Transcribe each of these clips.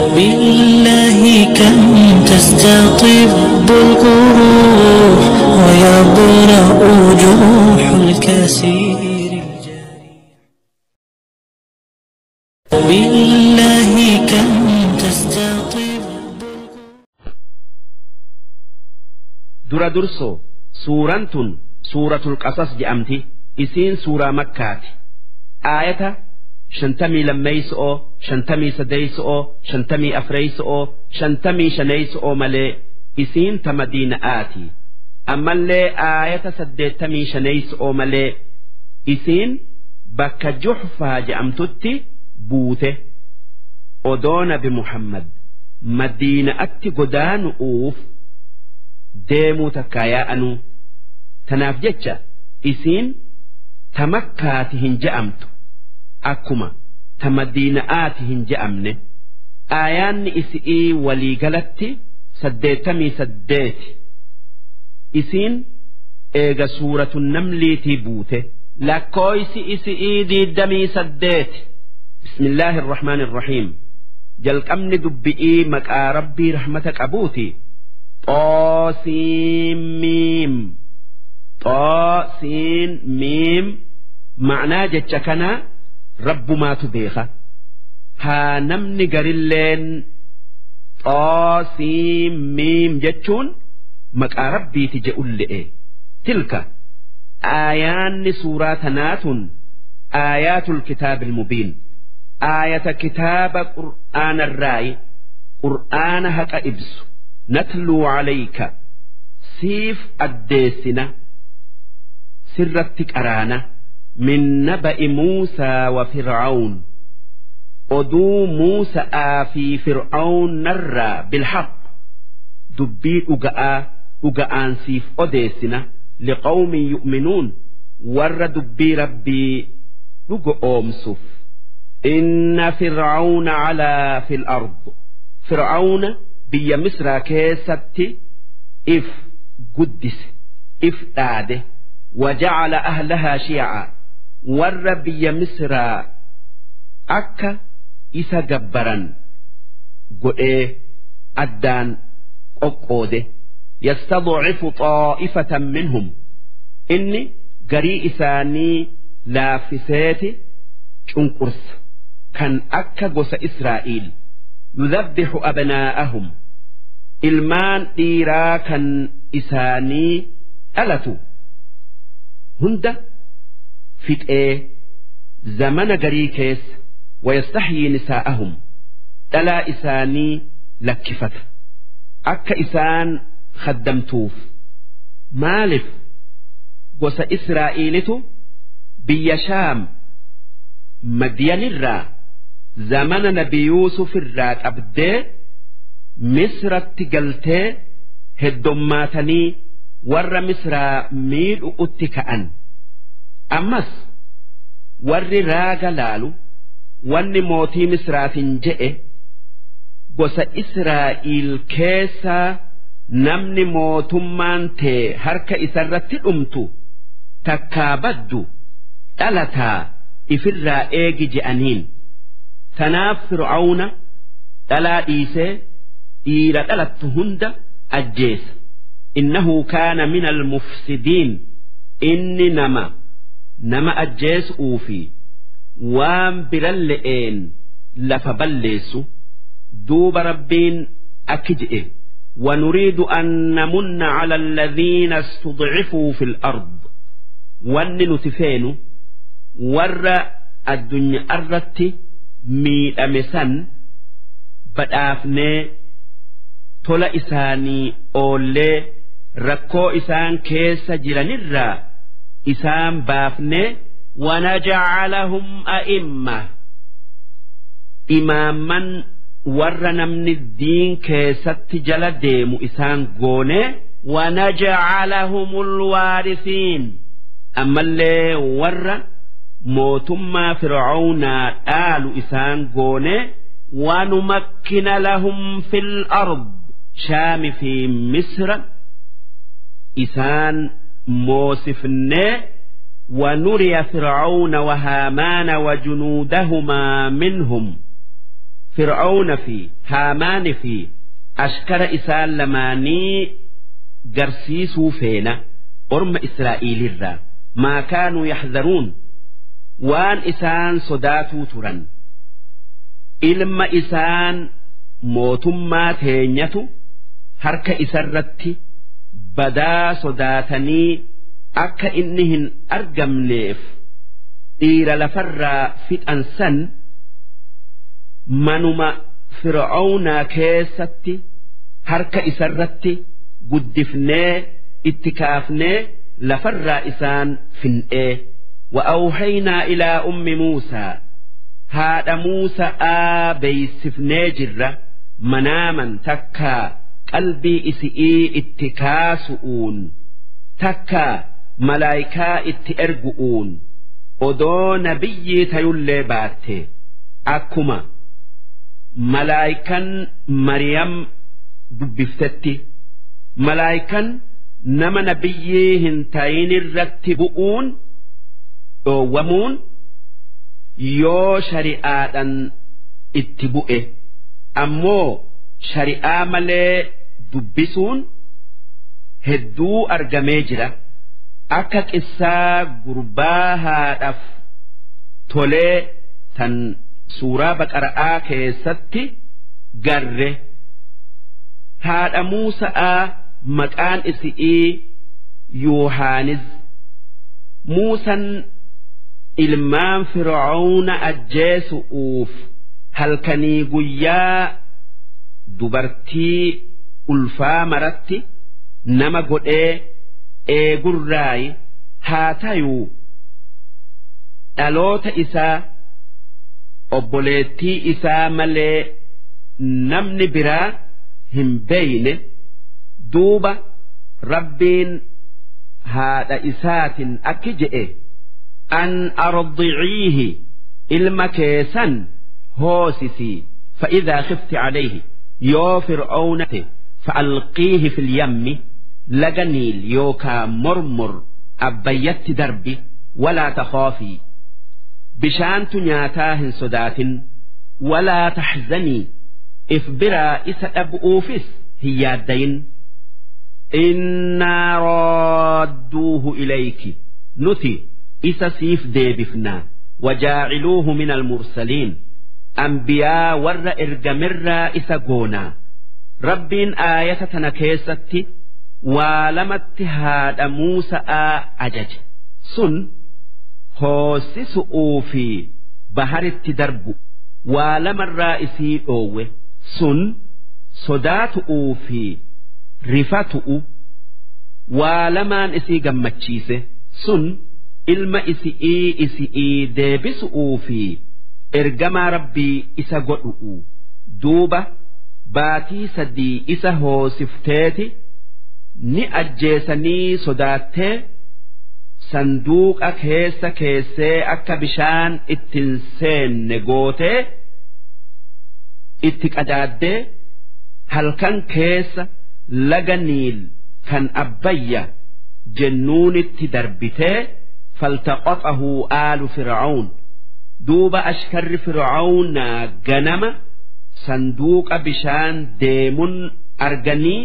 بالله كم تستطب القروح ويبرأ جروح الكثير. بالله كم تستطب درا درسو سورة سورة القصص جأمتي إسين سورة مكة آية shantamii lammeeyso'oo shantamii sadeeyso'oo shantamii afreeyso'oo shantamii shaneeyso'oo malee isiin ta madiina'aati ammallee aayata saddeettamii shaneeyso'oo malee isiin bakka juhfaa je'amtutti buute. Odoo nabi muhammad madiina'atti godaanu'uuf deemuu takkaa yaa'anuu tanaaf jecha isiin ta makkaati hin je'amtu akkuma ta madiina'aati hin je'amne aayaanni isi'ii waliigalatti saddeettamii saddeeti. Isiin eega suuratun namliitii buute. Lakkooysi isi'ii diiddamii saddeeti. Bismillaahi irrahmaani irrahiim jalqabni dubbi'ii maqaa rabbii rahmata qabuuti. Xoosiin miim. Xoosiin miim. Ma'naa jecha kanaa rabbumaatu beeka. Haa namni garilleen xoosiin miim jechuun maqaa rabbiiti je'ulle'e tilka aayaanni suuraa tanaatun aayaatul kitaabil mubiin. Aayata kitaaba qur'aanarraayi qur'aana haqa ibsu. Natluu calayka siif addeessina sirratti qaraana naba'i muusaa wa fircawn oduu muusa'aa fi fircawn narraa bilhaq. Dubbii dhuga'aa dhuga'aan siif odeessina liqawmin yu'minuun warra dubbii rabbii dhugo oomsuuf. Inna fircawna calaa fi lard fircawna biyya misraa keessatti if guddise if dhaade wajacala ahlahaa shiya'a warra biyya misraa akka isa gabbaran godhee addaan qoqqoode. Yastadcifu xaa'ifatan minhum. Inni garii isaanii laaffiseeti cunqursa. Kan akka gosa israa'iil. Yudhabbixu abnaa'ahum. Ilmaan dhiiraa kan isaanii dhalatu. Hunda fixee zamana garii keessa wayastaxyii nisaa'ahum. Dhalaa isaanii lakkifata. Akka isaan khaddamtuuf. Maalif gosa israa'iilitu biyya shaam madiyanirraa zamana nabi yuusuf irraa qabdee misratti galtee heddommaatanii warra misraa miidhu'utti ka'an ammas warri raaga laalu wanni mootii misraatiin je'e gosa israa'iil keessaa namni mootummaan tee harka isarratti dhumtu takkaa baddu dhalataa ifirraa eegi je'aniin. Tanaaf fir'aawna dhalaa dhiisee dhiira dhalattu hunda ajjeesa. Innahu kaana min almufsidiin inni nama nama ajjeesuu fi waan biran le'een lafa balleessu duuba rabbiin akki je'e ونريد أن نمن على الذين استضعفوا في الأرض ون نتفين ور الدنيا أردت miidhame badhaafnee tola isaanii oollee rakkoo isaan keessa jiranirraa isaan baafnee wanajacalahum a'imma. Imaamman warra namni diin keessatti jala deemu isaan goonee wanajacalahum alwaarisiin ammallee warra mootummaa fircawnaa dhaalu isaan goone wanumakkina lahum fil ard shaami fi misra. Isaan moosifnee ونري فرعون وهامان وجنودهما منهم fir'aawna fi haamaani fi ashkara isaan lamaanii garsiisuu feena orma israa'iilirraa maa kaanuu yaxdaruun waan isaan sodaatuu turan ilma isaan mootummaa teenyatu harka isarratti badaa sodaatanii akka inni hin argamneef dhiira lafarraa fixan san manuma fir'oownaa keessatti harka isarratti guddifnee itti kaafnee lafarraa isaan fin'ee. Wa'awhaynaa ilaa ummi muusaa haadha muusaa beeysifnee jirra manaaman takkaa. qalbii isi'ii itti kaasu'uun takka malaayikaa itti ergu'uun odoo nabiyyii tayullee baatte. Akkuma malaayikan mariyam dubbiftetti malaayikan nama nabiyyii hin tayin irratti bu'uun dhoowwamuun yoo shari'aadhan itti bu'e ammoo shari'aa malee dubbisuun hedduu argamee jira. akka qissaa gurbaa haadhaaf tolee tan suuraa baqara'aa keessatti garre haadha muusa'aa maqaan isi'ii yuuhaanis muusan ilmaan fir'aawna ajjeesu'uuf halkanii guyyaa dubartii ulfaamarratti nama godhee eegurraayi haa tayuu? Dhaloota isaa obboleettii isaa malee namni biraa hin beeyne duuba rabbiin haadha isaatin akki je'e. An ardiciihi ilma keessan hoosisii fa'idaa kifti calayhi yoo fir'oownate fa'alqiihi fil yammi laga niil yookaa mormor abbayyatti darbi walaa tahoofii bishaantu nyaataa hin sodaatin walaa taxzanii if biraa isa dhabu'uufis hin yaaddayin innaa raadduuhu ilayki nuti isa siif deebifnaa wajaaciluuhu min almursaliin ambiyaa warra ergamirraa isa goonaa rabbiin aayata tana keessatti waa lamatti haadha muusa'aa ajaje. Sun hoosisu'uu fi baharitti darbu. Waa lamarraa isii dhoowwe. Sun sodaatu'uu fi rifatu'u waa lamaan isii gammachiise. Sun ilma isi'ii isi'ii deebisu'uu fi ergamaa rabbii isa godhu'u. Duuba baatii sadii isa hoosifteeti. ni ajjeesanii sodaattee sanduuqa keessa keessee akka bishaan ittiin seenne gootee itti qadaaddee halkan keessa laga niil kan abbayya jennuunitti darbitee faltaqaxahu aalu fir'aun duuba ashkarri fir'aawnaa ganama sanduuqa bishaan deemun arganii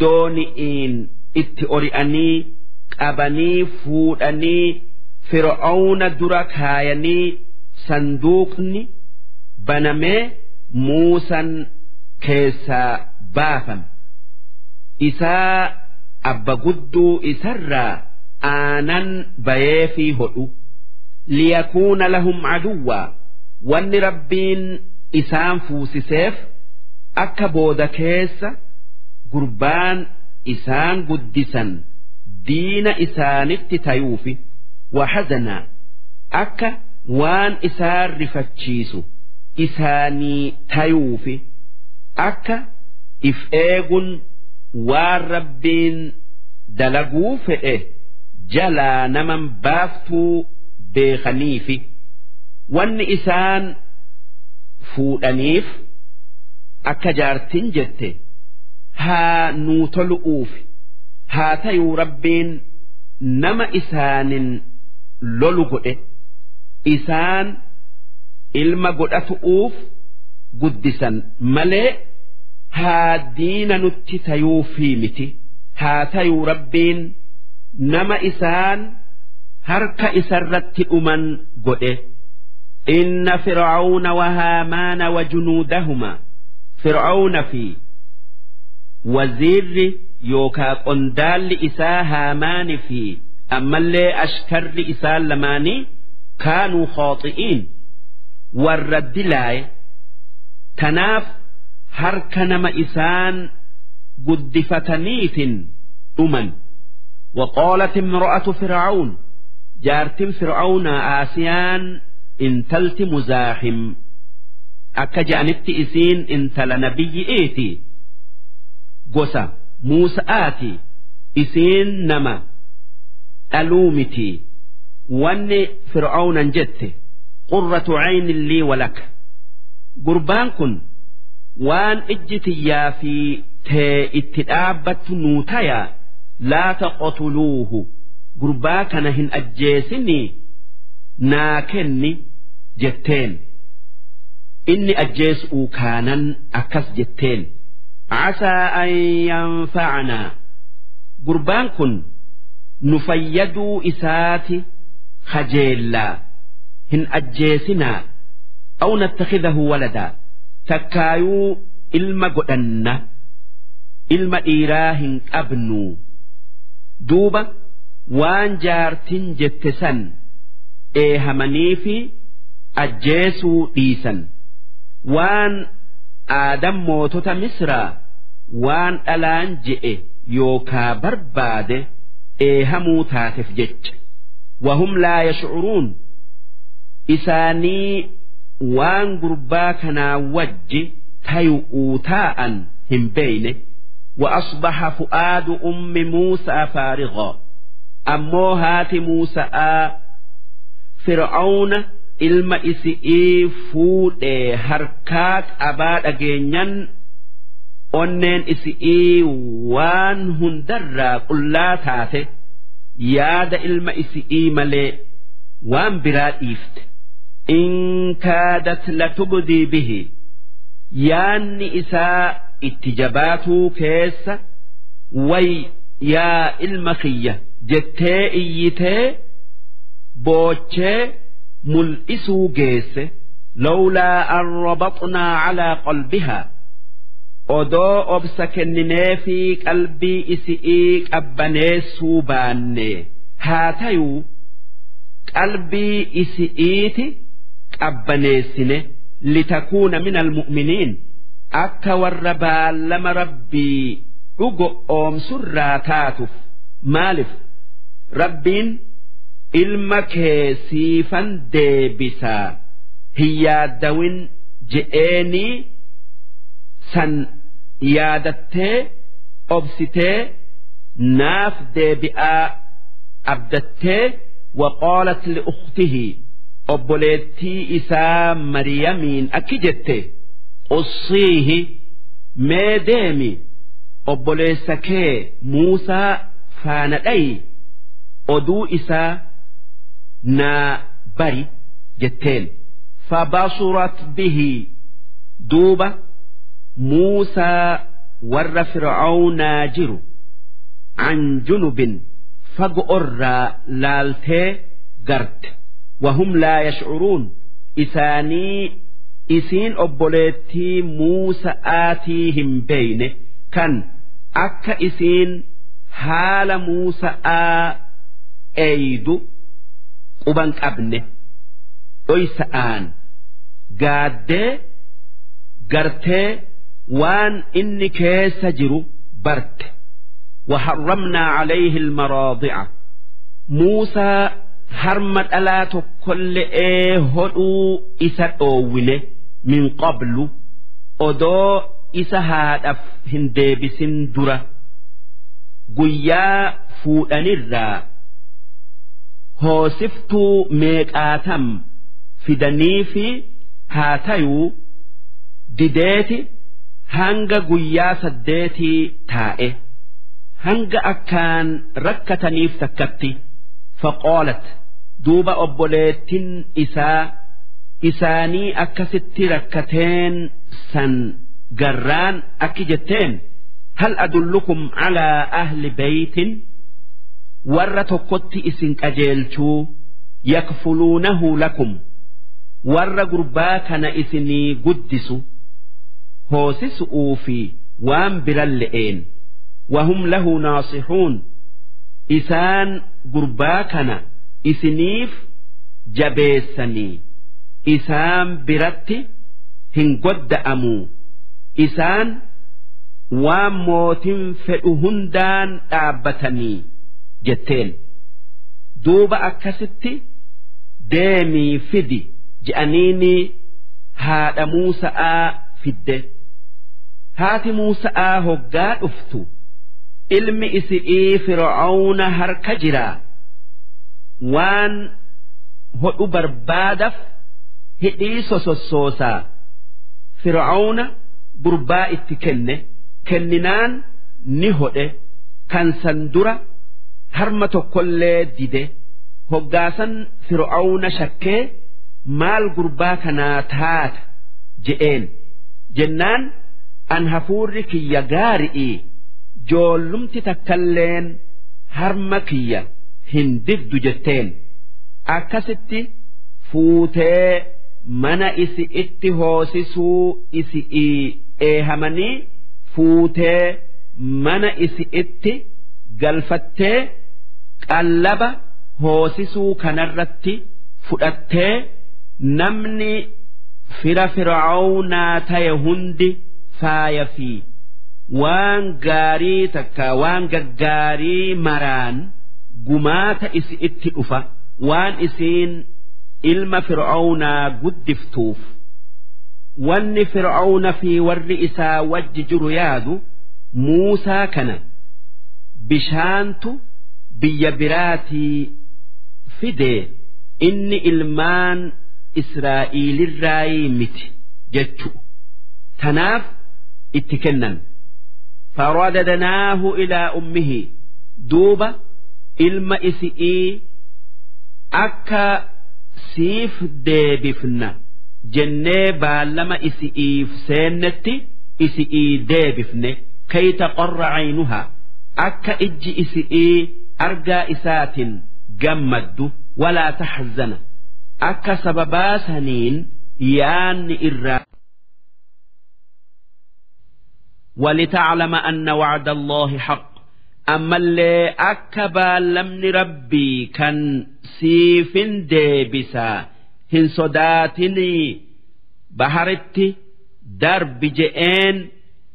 dooni'iin itti ori'anii qabanii fuudhanii fir'aawna dura kaayanii sanduuqni banamee muusan keessaa baafame. Isaa abba gudduu isarraa aanan bayee fi hodhu. Liyakuuna lahum caduwwaa wanni rabbiin isaan fuusiseef akka booda keessa gurbaan isaan guddisan diina isaanitti tayuufi wahazanaa akka waan isaan rifachiisu isaanii tayuufi akka if eegun waan rabbiin dalaguu fedhe jalaa naman baaftuu beekaniifi wanni isaan fuudhaniif akka jaartin jette haa nuu tolu'uufi haa tayuu rabbiin nama isaanin lolu godhe isaan ilma godhatu'uuf guddisan malee haa diina nutti tayuufii miti. Haa tayuu rabbiin nama isaan harka isarratti dhuman godhe inna fir'auna wa haamaana wa junuudahuma fir'auna fi waziirri yookaa qondaalli isaa haamaani fi ammallee ashkarri isaan lamaanii kaanuu khooxi'iin warra dilaaye tanaaf harka nama isaan guddifataniitin dhuman وقالت امرأة فرعون جارتم فرعون آسيان intalti muzaahim akka je'anitti isiin intala nabiyyi'iiti gosa muusa'aati isiin nama dhaluu miti. Wanni fir'aawnan jette qurratu caynin lii walak gurbaan kun waan ijji tiyyaa fi tee itti dhaabbattu nuu taya laa taqotuluuhu gurbaa kana hin ajjeesinii. naa kenni jetteen. Inni ajjeesuu kaanan akkas jetteen. Casaa an yanfacanaa gurbaan kun nu fayyaduu isaati kajeellaa hin ajjeesinaa. Aw nattakidahu waladaa takkaayuu ilma godhanna. Ilma dhiiraa hin qabnu duuba waan jaartin jette san. إيهمني في أجيسو إيسن وان آدم موتوتا مصر وان ألان جئ يوكا برباد إيهمو تاتف جج وهم لا يشعرون إساني وان قربا كنا وج تيؤوا تاء هم بينه وأصبح فؤاد أم موسى فارغا أمو هات موسى fir'aawna ilma isi'ii fuudhee harkaa qabaa dhageenyan onneen isi'ii waan hundarraa qullaa taate yaada ilma isi'ii malee waan biraa dhiifte. In kaadat latugdii bihi. Yaanni isaa itti jabaatuu keessa way yaa ilma kiyya jettee iyyitee boochee mul'isuu geesse lawlaa an rabaxnaa calaa qalbihaa odoo obsa kenninee fi qalbii isi'ii qabbaneessuu baanne haa tayuu qalbii isi'iiti qabbaneessine litakuuna min almu'miniin akka warra baallama rabbii dhugo oomsurraa taatuuf maaliif? Rabbiin ilma kee siifan deebisaa hin yaaddawin je'eenii san yaadattee obsitee naaf deebi'aa abdattee waqaalat liukhtihi obboleettii isaa maryamiin akki jette qussiihi mee deemi obboleessa kee muusaa faana dhayi oduu isaa naa bari jetteen fabasurat bihi duuba muusaa warra fir'aawnaa jiru an junubin fago irraa laaltee garte wahum laa yashcuruun isaanii isiin obboleettii muusa'aatii hin beeyne kan akka isiin haala muusa'aa eeydu quban qabne dhoysa'aan gaaddee gartee waan inni keessa jiru barte وحرمنا عليه المراضع موسى harma dhalaa tokkolle'ee hodhuu isa dhoowwine min qablu odoo isa haadhaaf hin deebisin dura guyyaa fuudhanirraa hoosiftuu meeqaatam? Fidanii fi haa tayuu dideeti? Hanga guyyaa saddeetii taa'e. Hanga akkaan rakkataniif takkatti. Faqaalat duuba obboleettin isaa isaanii akkasitti rakkateen san garraan akki jetteen? Hal adullukum calaa ahli beytin warra tokkotti isin qajeelchuu yakfuluunahu lakum. Warra gurbaa kana isinii guddisu hoosisu'uu fi waan biran le'een. Wahum lahu naasixuun. Isaan gurbaa kana isiniif jabeessanii isaan biratti hin godda'amuu. Isaan waan mootin fedhu hundaan dhaabbatanii jetteen. Duuba akkasitti deemii fidi je'aniini haadha Muusa'aa fidde. Haati Muusa'aa hoggaa dhuftu. Ilmi isi'ii fir'aawna harka jiraa waan hodhu barbaadaf hidhii sosossoosaa fir'aawna gurbaa itti kenne. Kenninaan ni hodhe. Kan san harma tokkollee dide. Hoggaasan fir'aawna shakkee maal gurbaa kanaa taata? je'een. Jennaan an hafuurri kiyya gaari'ii joollumti takkalleen harma kiyya hin diddu jetteen. Akkasitti fuutee mana isi itti hoosisuu isi eehamanii fuutee mana isi itti galfattee qallaba hoosisuu kanarratti fudhattee namni fira fir'aawnaa ta'e hundi faaya fi waan gaarii takka waan gaggaarii maraan gumaata isi itti dhufa waan isiin ilma fir'aawnaa guddiftuuf wanni fir'aawna fi warri isaa wajji jiru yaadu muusaa kana bishaantu biyya biraatii fidee inni ilmaan israa'iilirraayii miti jechu. Tanaaf itti kennan. Faradadnaahu ilaa ummihi duuba ilma isi'ii akka siif deebifna jennee baallama isi'iif seennetti isi'ii deebifne kayta qorra caynuhaa akka ijji isi'ii argaa isaatiin gammaddu walaa taxzana akka sababaa saniin yaanni irraa ولتعلم أن وعد الله حق أما اللي أكبا لمن ربي كان سيف ديبسا هن صداتني بحرتي درب جئين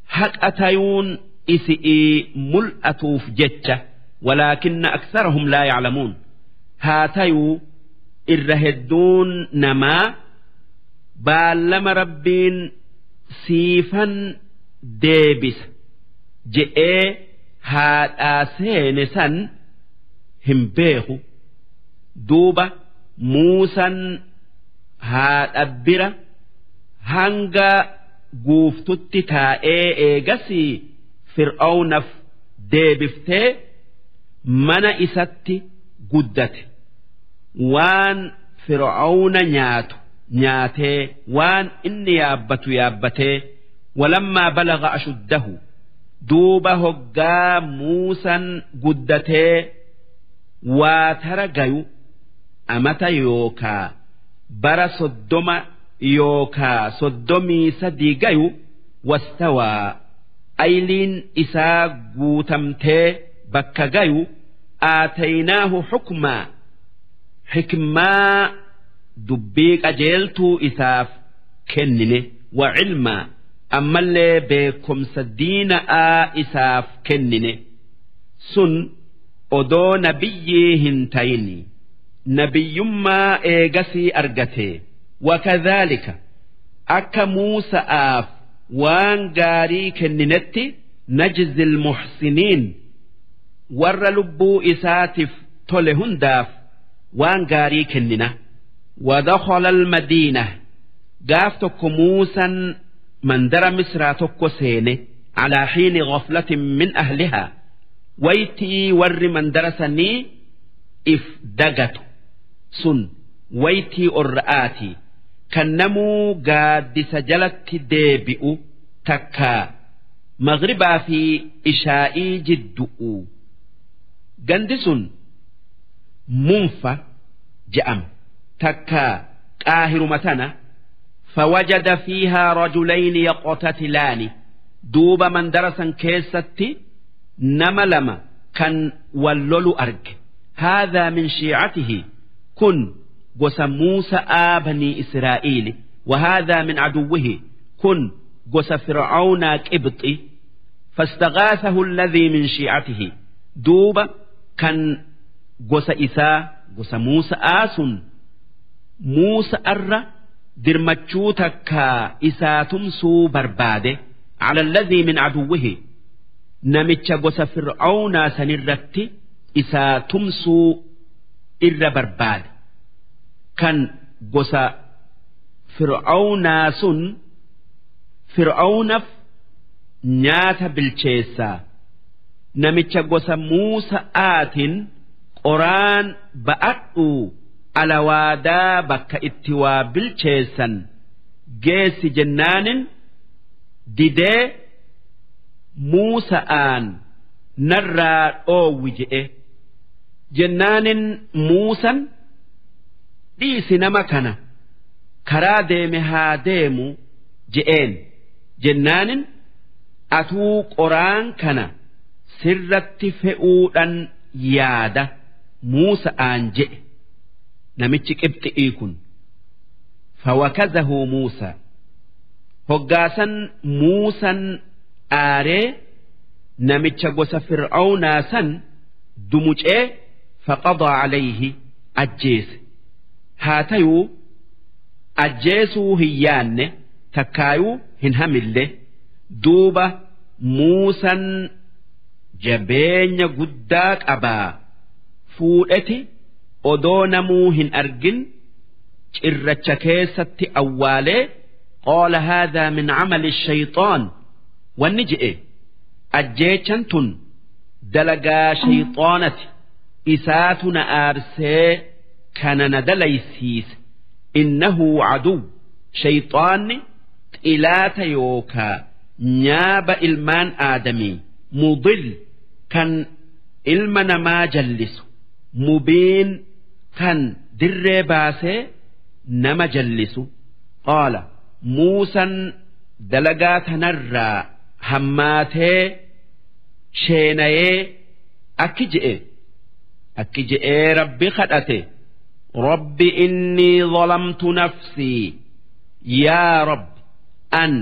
حق أتيون إسئي ملأتوف جتة ولكن أكثرهم لا يعلمون هاتيو الرهدون نما بالما ربين سيفا deebisa je'ee haadhaa seene san hin beeku duuba muusan haadha bira hanga guuftutti taa'ee eegasii fir'aawnaf deebiftee mana isatti guddate. Waan fir'aawna nyaatu nyaatee waan inni yaabbatu yaabbatee walammaa balaga ashuddahu duuba hoggaa muusan guddatee waa tara gayu amata yookaa bara soddoma yookaa soddomii sadii gayu wastawaa ayliin isaa guutamtee bakka gayu aataynaahu xukmaa xikmaa dubbii qajeeltuu isaaf kennine wa cilmaa ammallee beekumsa diina'aa isaaf kennine sun odoo nabiyyii hin tayini nabiyyummaa eegasii argate wakadhaalika akka muusa'aaf waan gaarii kenninetti najzi almuxsiniin warra lubbuu isaatiif tole hundaaf waan gaarii kennina ودخل المدينة gaaf tokko muusan mandara misraa tokko seene calaa xiini gaflatin min ahlihaa waytii warri mandara sanii if dagatu sun waytii orra'aati kan namuu gaaddisa jalatti deebi'u takkaa maghribaa fi ishaa'ii jiddu'u gandi sun munfa je'ama takkaa qaahiruma tana فوجد فيها رجلين يقتتلان دوب من درسا كيستي نما لما كان ولولو أرج هذا من شيعته كن قس موسى آبني إسرائيل وهذا من عدوه كن قس فرعون كبطي فاستغاثه الذي من شيعته دوب kan gosa isaa gosa Muusa'aa sun Muusa'arra dirmachuu takkaa isaa tumsuu barbaade. Calallazii min aduwwihi. Namicha gosa fir'aawnaa sanirratti isaa tumsuu irra barbaade. Kan gosa fir'aawnaa sun fir'aawnaf nyaata bilcheessaa. Namicha gosa muusa'aatiin qoraan ba'adhuu alawaadaa bakka itti waa bilcheessan geessi jennaanin didee muusa'aan narraa dhoowwi je'e. Jennaanin muusan dhiisi nama kana karaa deeme haa deemu je'een. Jennaanin atuu qoraan kana sirratti fe'uudhan yaada muusa'aan je'e. Namichi qibxi'ii kun fawakazahu muusaa hoggaasan muusan aaree namicha gosa fir'aawnaa san dumucee faqadaa calayhi ajjeese. Haa tayuu ajjeesuu hin yaanne takkaayuu hin hamille. Duuba muusan jabeenya guddaa qabaa. Fuudheti odoo namuu hin argin cirracha keessatti awwaalee qaala haadhaa min camali shayxaan wanni je'e ajjeechan tun dalagaa shayxaanati isaatu na aarsee kana na dalaysiise. Innahu caduw. Shayxaanni xilaata yookaa nyaaba ilmaan aadamii mudil kan ilma namaa jallisu mubiin kan dirree baasee nama jallisu. Qaala muusan dalagaa tanarraa hammaatee sheenayee akki je'e. Akki je'ee rabbi kadhate. Rabbi innii zalamtu nafsii yaa rabbi an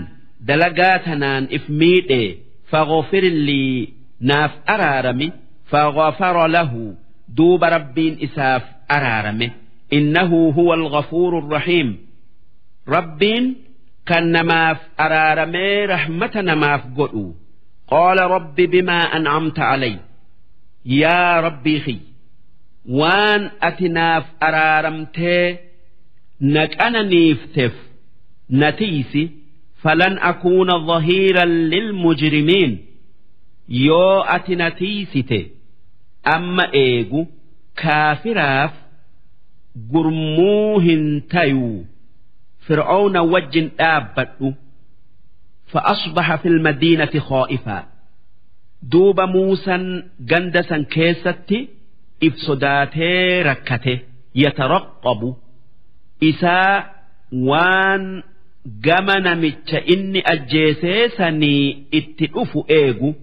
dalagaa tanaan if miidhe faghfir lii naaf araarami faghafara lahu duuba rabbiin isaaf araarame. Innahu huwa alghafuuru arrahiim rabbiin kan namaaf araaramee rahmata namaaf godhu. Qaala rabbi bimaa ancamta calay yaa rabbii kiy waan ati naaf araaramtee na qananiifteef na tiisi falan akuuna dhahiiran lilmujrimiin yoo ati na tiisite amma eegu kaafiraaf gurmuu hin tayuu fir'aawna wajjin dhaabbadhu فأصبح في المدينة خائفا دوب موسى جندسا كيستي إفسداتي ركته يترقب إساء وان جمن متش إني أجيسيسني اتئف إيجو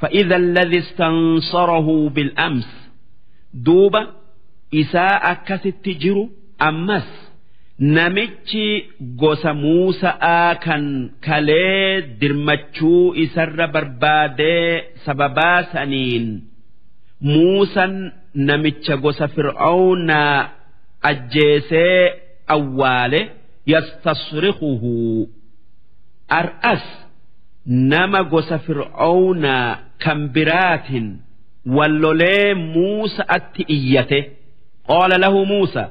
فإذا الذي استنصره بالأمس دوب إساء كست جرو أمس namichi gosa muusa'aa kan kalee dirmachuu isarra barbaadee sababaa saniin muusan namicha gosa fir'aawnaa ajjeesee awwaale yastasrikuhu ar'as nama gosa fir'aawnaa kan biraatin wallolee muusa'atti iyyate. Qaala lahu muusa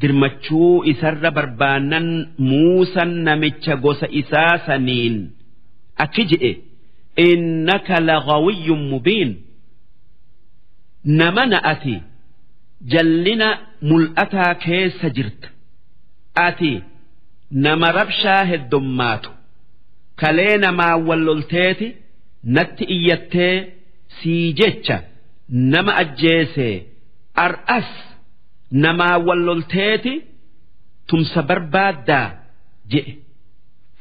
dirmachuu isarra barbaannan muusan namicha gosa isaa saniin. Akki je'e innaka lagawiyyun mubiin. Nama na'ati jallina mul'ataa keessa jirta. Ati nama rabshaa heddummaatu. Kalee namaa wallolteeti natti iyyattee sii jecha nama ajjeese ar'as namaa wallolteeti tumsa barbaaddaa jedhe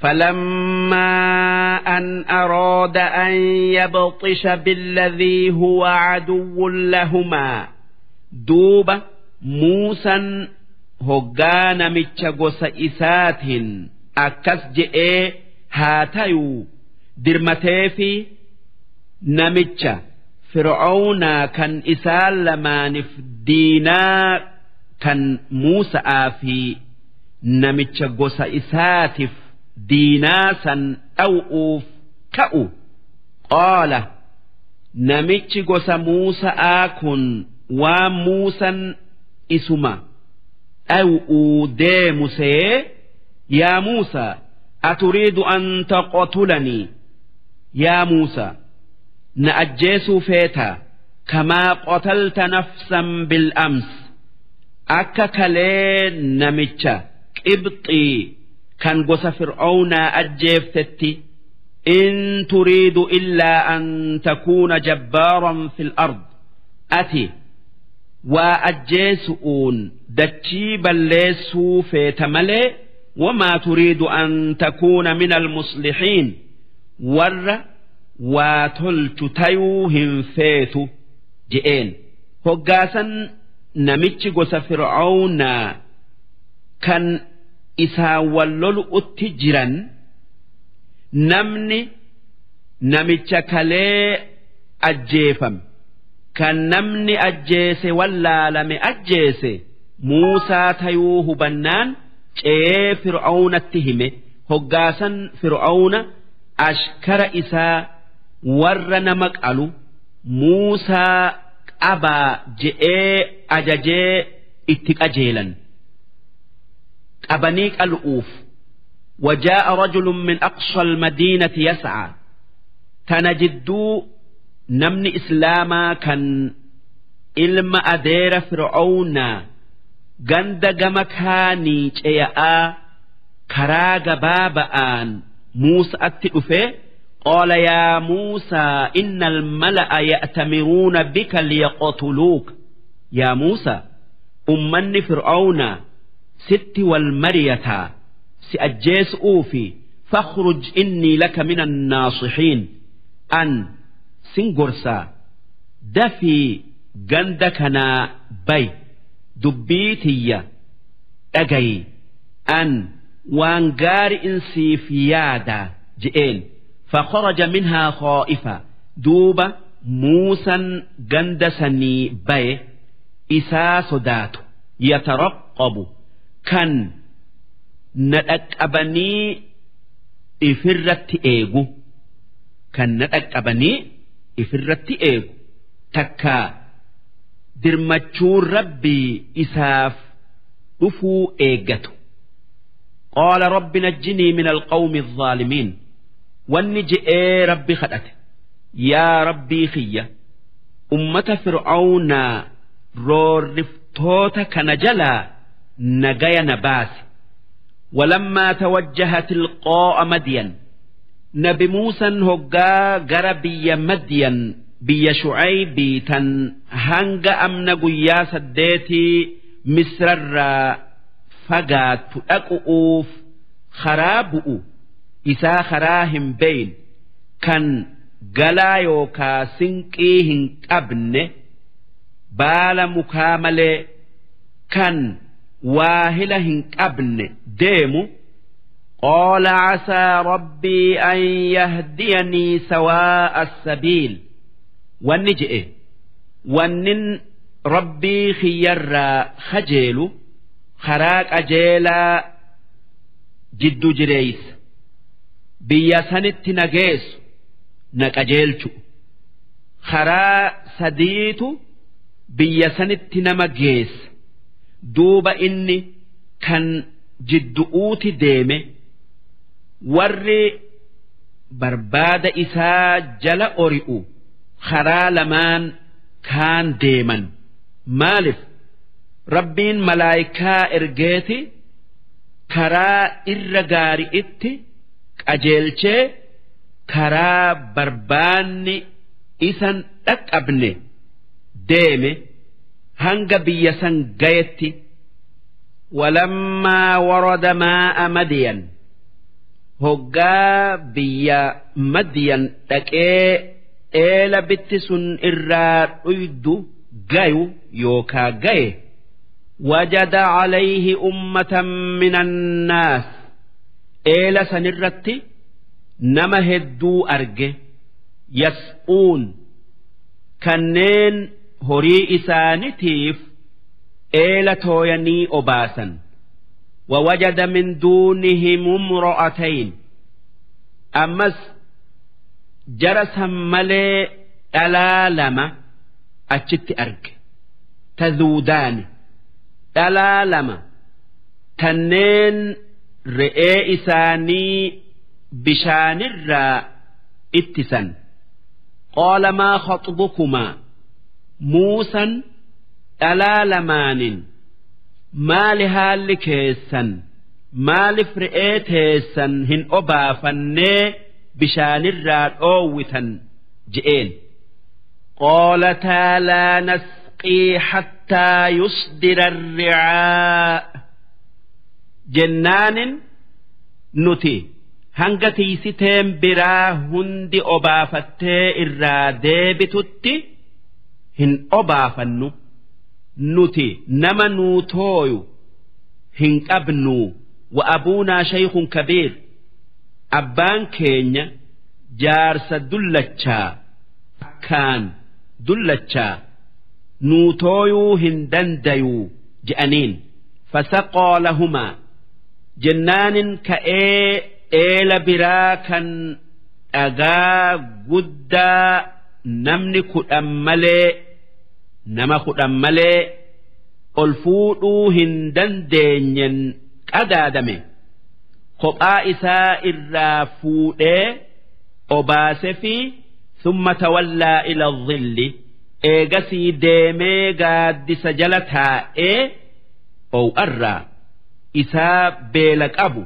فلما أن أراد أن يبطش بالذي هو عدو لهما دوب موسى hoggaa namicha gosa isaatiin akkas je'ee haa tayuu dirmatee fi namicha fir'aawnaa kan isaan lamaaniif diinaa kan Muusa'aa fi namicha gosa isaatiif diinaa san dhaw'uuf ka'u qaala namichi gosa Muusa'aa kun waan Muusan isuma. dhaw'uu deemu see yaa Muusaa aturiidu an taqtulanii yaa Muusaa na ajjeesuu feetaa kamaa qotalta nafsan bil'ams akka kalee namicha qibxii kan gosa fir'aawnaa ajjeeftetti in turiidu illaa an takuuna jabbaaran fil ard ati waa ajjeesu'uun dachii balleessuu feeta malee wamaa turiidu an takuuna min almuslixiin warra waa tolchu tayuu hin feetu je'een. Hoggaasan namichi gosa fir'aawnaa kan isaan wallolu'utti jiran namni namicha kalee ajjeefame kan namni ajjeese wallaalame ajjeese Muusaa tayuu hubannaan ce'ee fir'aawnatti hime. Hoggaasan fir'aawna ashkara isaa warra nama qalu Muusaa qabaa je'ee ajajee itti qajeelan qabanii qalu'uuf وجاء رجل من أقصى المدينة يسعى تنجدوا namni islaamaa kan ilma adeera fir'aawnaa ganda gama kaanii ce'a'aa karaa gabaaba'aan muusa'atti dhufe qaala yaa muusaa inna almala'a ya'tamiruuna bika liyaqtuluuka. Yaa muusaa ummanni fir'aawnaa sitti wal mariyataa si ajjeesu'uufi fakhruj innii laka min annaasixiin an sin gorsaa dafii ganda kanaa bay dubbii tiyya dhagayi. An waan gaari insiif yaada je'een faqoraja minhaa koo'ifa duuba muusan ganda sanii baye isaa sodaatu yataraqqabu kan na dhaqqabanii ifirratti eegu kan na dhaqqabanii ifirratti eegu takka dirmachuun rabbii isaaf dhufuu eeggatu qaala rabbi najjinii min alqawmi alzaalimiin wanni je'ee rabbi kadhate yaa rabbii kiyya ummata fir'aawnaa roorriftoota kana jalaa nagaya na baase walammaa tawajjaha tilqoo'a madiyan nabi muusan hoggaa gara biyya madiyan biyya shucaybii tan hanga amna guyyaa saddeetii misrarraa fagaattu dhaqu'uuf karaa bu'u isaa karaa hin beeyn kan galaa yookaa sinqii hin qabne baala mukaa malee kan waahila hin qabne deemu قال عسى ربي أن يهديني سواء السبيل والنجئ ونن ربي خير خجيل karaa qajeelaa jiddu jireeysa. Biyya sanitti na geessu na qajeelchu. Karaa sadiitu biyya sanitti nama geessa. Duuba inni kan jiddu'uuti deeme warri barbaada isaa jala ori'u karaa lamaan kaan deeman. Maalif rabbiin malaayikaa ergeeti karaa irra gaari'itti qajeelchee karaa barbaanni isan dhaqqabne deeme hanga biyya san gayetti. Walammaa warada maa'a madiyan hoggaa biyya madiyan dhaqee eela bitti sun irraa dhuydu gayu yookaa gaye وجد عليه أمة من الناس إيلا سنرتي نما هدو أرجه يسقون كنين هري إسانتيف إيلا تويني أباسا ووجد من دونهم امرأتين أمس جرس ملي ألا لما أجت أرج تذودان dhalaa lama kanneen re'ee isaanii bishaanirraa ittisan qaala maa khaxbukumaa muusan dhalaa lamaanin maali haalli keessan? Maalif re'ee teessan hin obaafannee bishaanirraa dhoowwitan? Je'een. Qaalataa laa nasqii hatta حتى يصدر الرعاء جنان نتي hanga tiisiteen biraa hundi obaafattee irraa deebitutti hin obaafannu nuti nama nuu tooyu hin qabnu wa abuunaa shaykhun kabiir abbaan keenya jaarsa dullachaa akkaan dullachaa nuutooyuu hin dandayuu je'aniin fasaqoo lahumaa jennaanin ka'ee eela biraa kan dhagaa guddaa namni kudhan malee nama kudhan malee ol fuudhuu hin dandeenyen qadaadame kophaa isaa irraa fuudhee obaase fi summa tawallaa ila dhilli. eegasii deemee gaaddisa jala taa'ee ow'arraa isaa beela qabu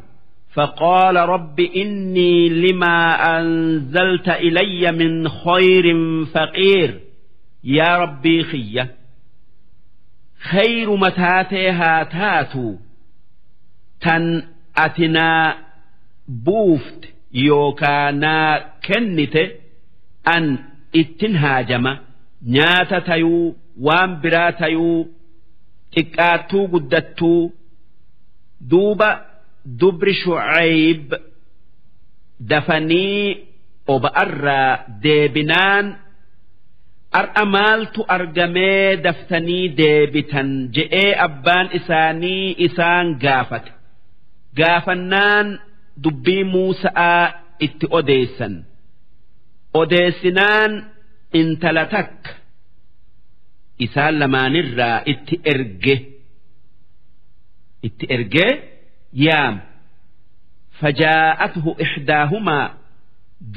فقال رب إني لما أنزلت إلي من خير فقير يا ربي خية خير متاتها تاتو تن أتنا بوفت يوكانا كنت أن اتنهاجم nyaata tayuu waan biraa tayuu xiqqaattuu guddattuu duuba dubri shucayb dafanii oba'arraa deebinaan ar'a maaltu argamee daftanii deebitan je'ee abbaan isaanii isaan gaafate. Gaafannaan dubbii muusa'aa itti odeessan. Odeessinaan intala takka isaan lamaanirraa itti erge. Itti ergee yaam. Fajaa'athu ixdaahumaa.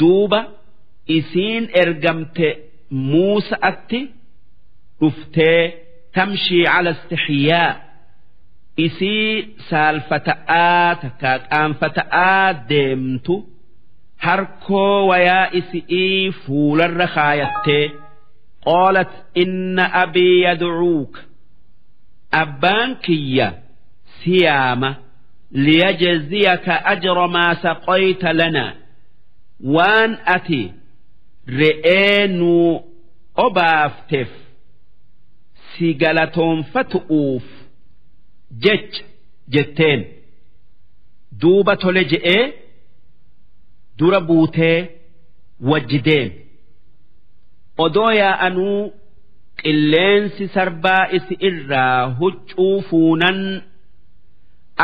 Duuba isiin ergamte muusa'atti dhuftee tamshii cala istixyaa. Isii saalfata'aa takkaa qaanfata'aa deemtu harkoo wayaa isi'ii fuularra kaayattee qaalat inna abii yadcuuka abbaan kiyya siyaama liyajziyaka ajra maa saqayta lanaa waan ati re'ee nuu obaafteef si galatoonfatu'uuf jecha jetteen. Duuba tole je'ee dura buutee wajji deeme odoo yaa'anuu qilleensi sarbaa isi irraa huccuu fuunan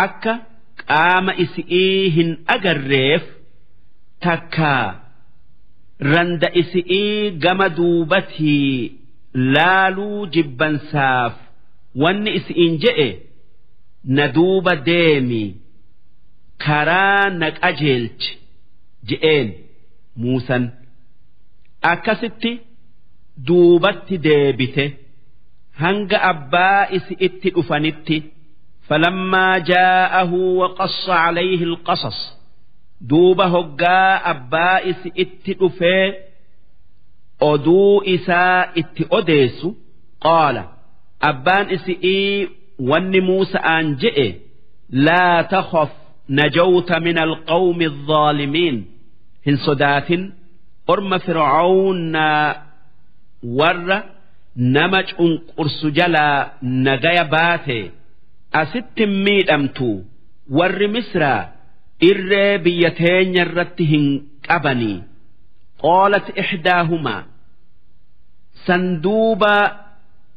akka qaama isi'ii hin agarreef takkaa randa isi'ii gama duubatii laaluu jibbansaaf wanni isi'iin je'e na duuba deemi. Karaa na qajeelchi je'een muusan akkasitti duubatti deebite hanga abbaa isi itti dhufanitti فلما جاءه وقص عليه القصص دوب هقا أبائس اتئفي أدو إساء اتئديس قال أبان إسئي ون موسى أنجئ لا تخف نجوت من القوم الظالمين هن صدات أرم فرعون ور نمج قرس جلا نجي باتي أست ميدمتو ور مصر إر بيتين يرتهن قبني قالت إحداهما صندوب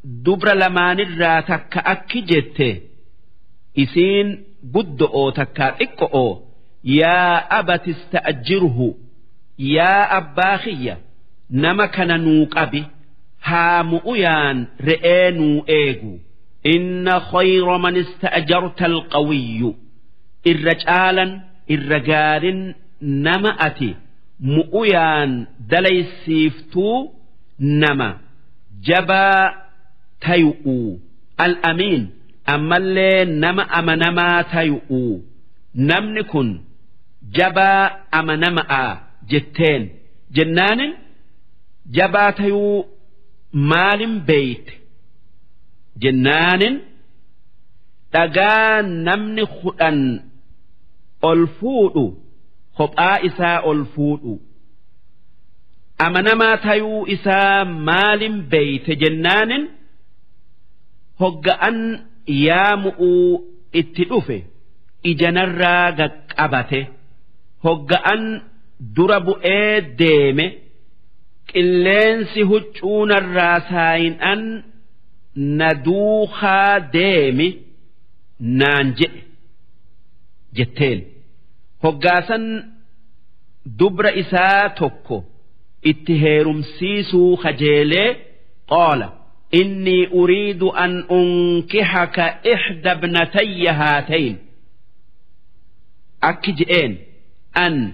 دبر guddo'oo takkaa xiqqo'oo yaa abati ista'ajjirhu yaa abbaa xiyya nama kana nuu qabi haa mu'uyaan re'ee nuu eegu. Inna khayra man ista'ajarta alqawiyyu irra caalan irra gaarin nama ati mu'uyaan dalaysiiftuu nama jabaa tayu'u. Al'amiin ammallee nama amanamaa tayu'u. Namni kun jabaa amanama'a jetteen. Jennaanin jabaa tayuu maalin beeyte? Jennaanin dhagaa namni hudhan ol fuudhu kophaa isaa ol fuudhu. Amanamaa tayuu isaa maalin beeyte? Jennaanin hogga'an yaamu'uu itti dhufe ijanarraa gaqqabate. Hogga'an dura bu'ee deeme qilleensi huccuunarraa saayin'an na duukaa deemi naan jedhe jetteen. Hoggaasan dubra isaa tokko itti heerumsiisuu kajeelee qaala إني أريد أن أنكحك إحدى ابنتي هاتين أكجئين أن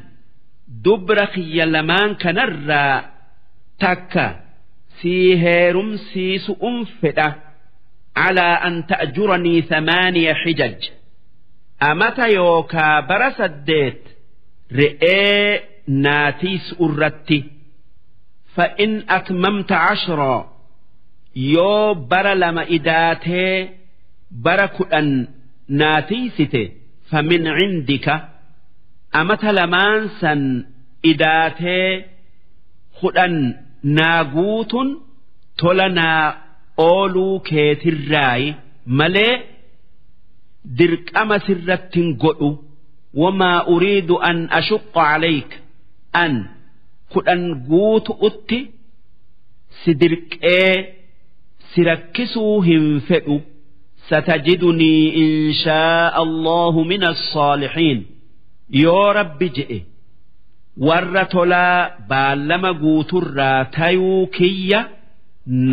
دبرك يلمان كنرى تكا سيهيرم سيس أنفدة على أن تأجرني ثمانية حجج أمتى يوكا برس الديت رئي ناتيس أرتي فإن أتممت عشرا yoo bara lama idaatee bara kudhan naatiisite famin cindika amata lamaan san idaatee kudhan naa guutun tola naa ooluu keetirraayi. Malee dirqama sirrattin godhu wamaa uriidu an ashuqqa calayk an kudhan guutu utti si dirqee si rakkisuu hin fedhu satajidunii inshaa allahu min assaalixiin yoo rabbi je'e warra tolaa baallama guuturraa tayuu kiyya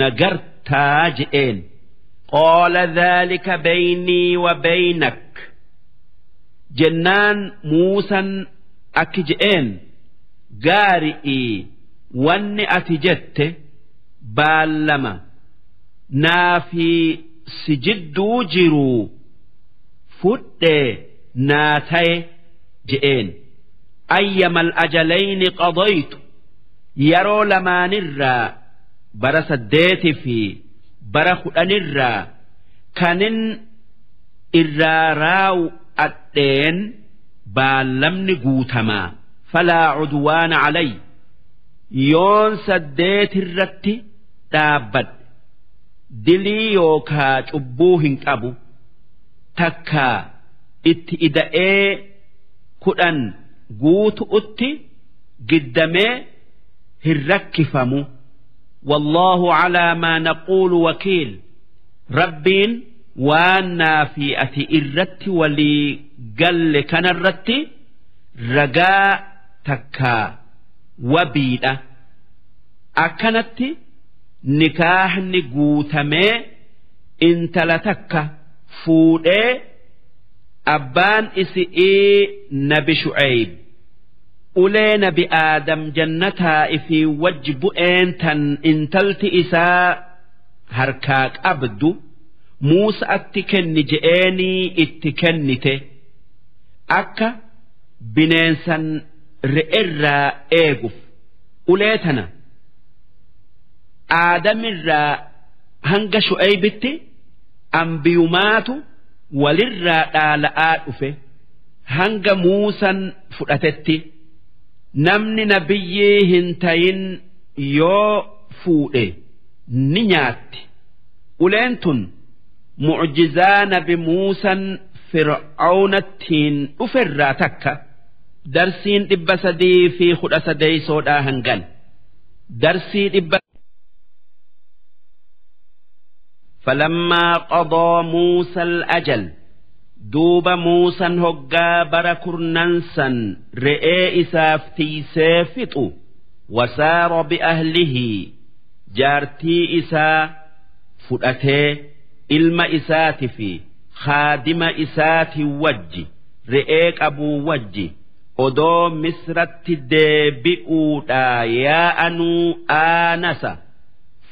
nagartaa je'een qaala dhaalika beeynii wa beeynak jennaan muusan akki je'een gaari'ii wanni ati jette baallama fi si jidduu jiru fudhee naa taye je'een ayyamal ajalayni qadaytu yeroo lamaanirraa bara saddeeti fi bara kudhanirraa kanin irraa raawu adheen baallamni guutamaa falaa cudwaana calay yoon saddeetirratti dhaabbadhe dilii yookaa cubbuu hin qabu takka itti ida'ee kudhan guutu'utti giddamee hin rakkifamu. Wallaahu calaa maa naquulu wakiil. Rabbiin waannaa fi ati irratti walii galle kanarratti ragaa takkaa wabiidha. Akkanatti nikaahni guutamee intala takka fuudhee abbaan isi'ii nabi shu'eeyb ulee nabi aadam jannataa ifii wajji bu'een tan intalti isaa harkaa qabdu Muusa'atti kenni je'eenii itti kennite. Akka bineensan re'erraa eeguuf. Ulee tana aadamirraa hanga shu'aybitti ambiyumaatu walirraa dhaala'aa dhufe. Hanga muusan fudhatetti namni nabiyyii hin tayin yoo fuudhe ni nyaatti. Uleen tun mucjizaa nabi muusan fir'aawnattiin dhuferraa takka. Darsiin dhibba sadii fi kudha sadeeysoodhaa hangan. Darsii dhibba falammaa qodoo muusal ajal duuba muusan hoggaa bara kurnansan re'ee isaaf tiisee fixu wasaaro bi'ahlihii jaartii isaa fudhatee ilma isaati fi haadima isaati wajji re'ee qabuu wajji odoo misratti deebi'uudha yaa'anuu aanasa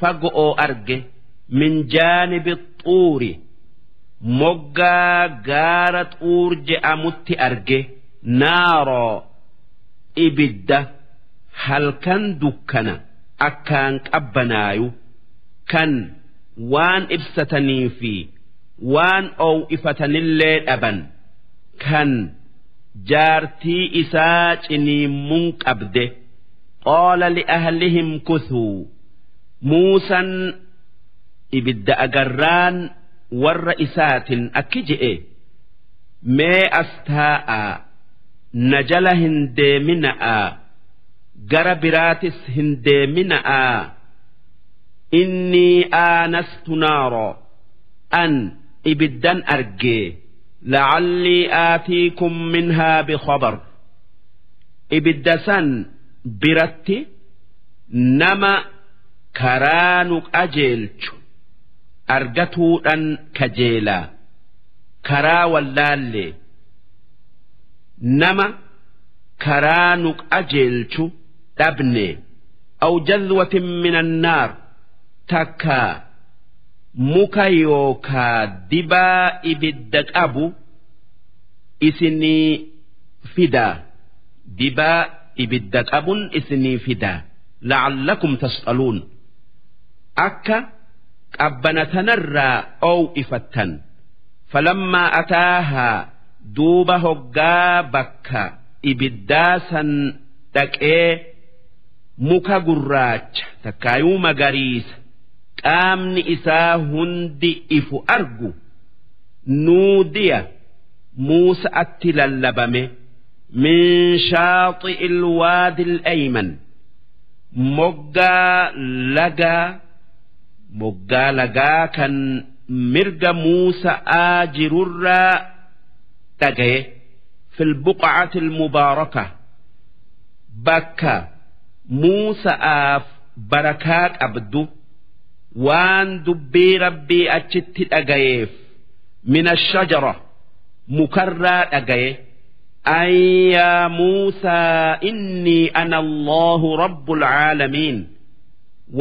fago'oo arge. Min jaanibi xuuri moggaa gaara xuur je'amutti arge naaroo ibidda halkan dukkana akkaan qabbanaayu kan waan ibsatanii fi waan oowifatanillee dhaban kan jaartii isaa ciniimmuun qabde qaala li'ahlihim kuthuu muusan ibidda agarraan warra isaatin akki je'e mee as taa'aa na jala hin deemina'aa gara biraatis hin deemina'aa innii aanastu naaroo an ibiddan argee lacallii aatiikum minhaa bikhabar ibidda san biratti nama karaa nu qajeelchu. argatuudhan kajeelaa. Karaa wallaallee. Nama karaa nu qajeelchu dhabne aw jazwatin min annaar takka muka yookaa dibaa ibidda qabu isinii fidaa. Dibaa ibidda qabun isinii fidaa. La'allakum tas'aluun. Akka qabbana tanarraa oowifattan falammaa ataahaa duuba hoggaa bakka ibiddaa san dhaqee muka gurraacha takkaayuu magariisa. Qaamni isaa hundi ifu argu. Nuudiya muusa'atti lallabame. Min shaaxi'i ilwaadi al'ayman moggaa lagaa moggaa lagaa kan mirga muusa'aa jirurraa dhagaye fi lbuqcati almubaaraka bakka muusa'aaf barakaa qabdu waan dubbii rabbii achitti dhagayeef min ashajara mukarraa dhagaye yaa muusaa innii ana allahu rabbu alcaalamiin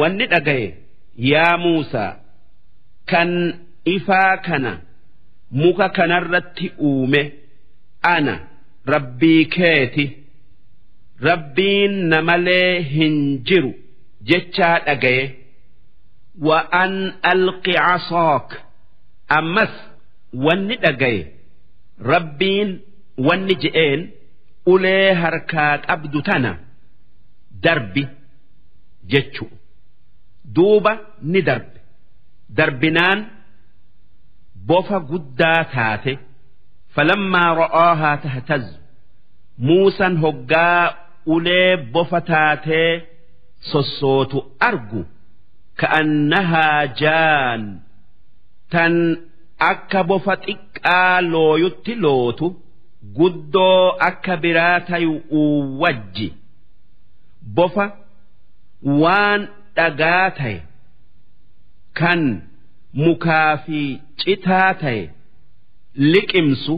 wanni dhagaye yaa Muusaa kan ifaa kana muka kanarratti uume ana rabbii keeti rabbiin na malee hin jiru jechaa dhagaye wa an alqi casook ammas wanni dhagaye rabbiin wanni je'een ulee harkaa qabdu tana darbi jechuudha. duuba ni darbe. Darbinaan bofa guddaa taate falammaa ra'oohaa tahtazu muusan hoggaa ulee bofa taatee sossootu argu. Ka'annahaa jaan tan akka bofa xiqqaa looyutti lootu guddoo akka biraa tayu wajji bofa waan dhagaa ta'e kan mukaa fi citaa ta'e liqimsu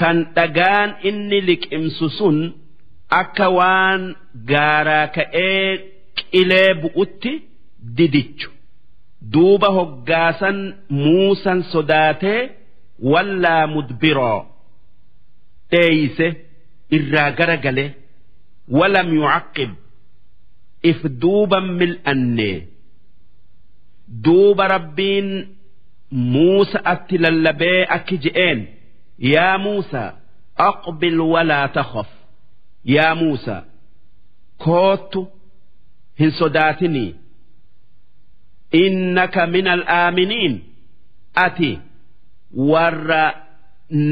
kan dhagaan inni liqimsu sun akka waan gaaraa ka'ee qilee bu'utti didichu. Duuba hoggaasan muusan sodaatee wallaa mudbiroo dheeyse irraa gara gale walam yucaqqib if duuban mil'anne duuba rabbiin muusa atti lallabee akki je'een yaa muusa aqbil walaa takhaf yaa muusa koottu hin sodaatinii innaka min al'aaminiin ati warra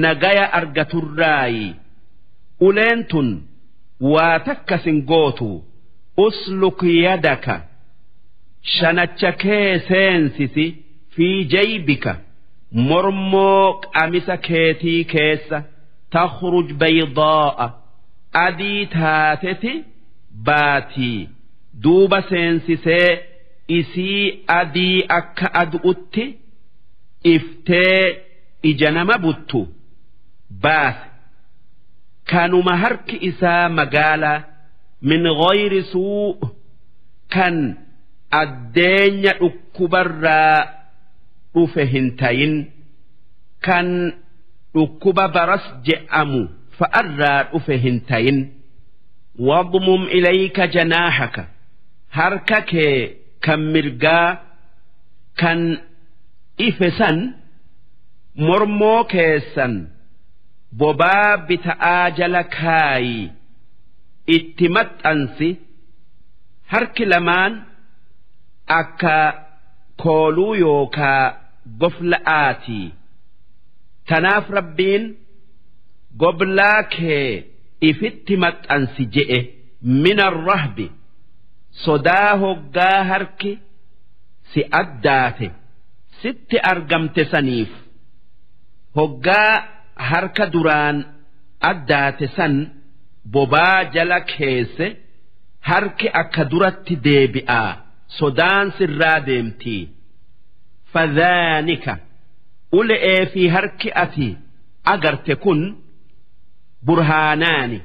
nagaya argaturraayi uleen tun waa takkasin gootu usluk yadaka shanacha kee seensisi fi jaybika mormoo qamisa keetii keessa takhruj baydaa'a adii taateti baatii duuba seensisee isii adii akka adu'utti iftee ija nama buttu baase kanuma harki isaa magaalaa min ghayri suu kan addeenya dhukkubarraa dhufe hin tayin. Kan dhukkuba baras je'amu fa'arraa dhufe hin tayin. Wadmum ilayka janaaxaka harka kee kan mirgaa kan ife san mormoo keessan bobaa bita'aa jala kaayi. itti maxxansi harki lamaan akka kooluu yookaa gofla'aati tanaaf rabbiin goblaa kee ifitti maxxansi je'e mina rahbi sodaa hoggaa harki si addaate sitti argamte saniif hoggaa harka duraan addaate san. bobaa jala keeyse harki akka duratti deebi'aa sodaan sirraa deemtii fadhaanika. Ule'ee fi harki ati agarte kun burhaanaani.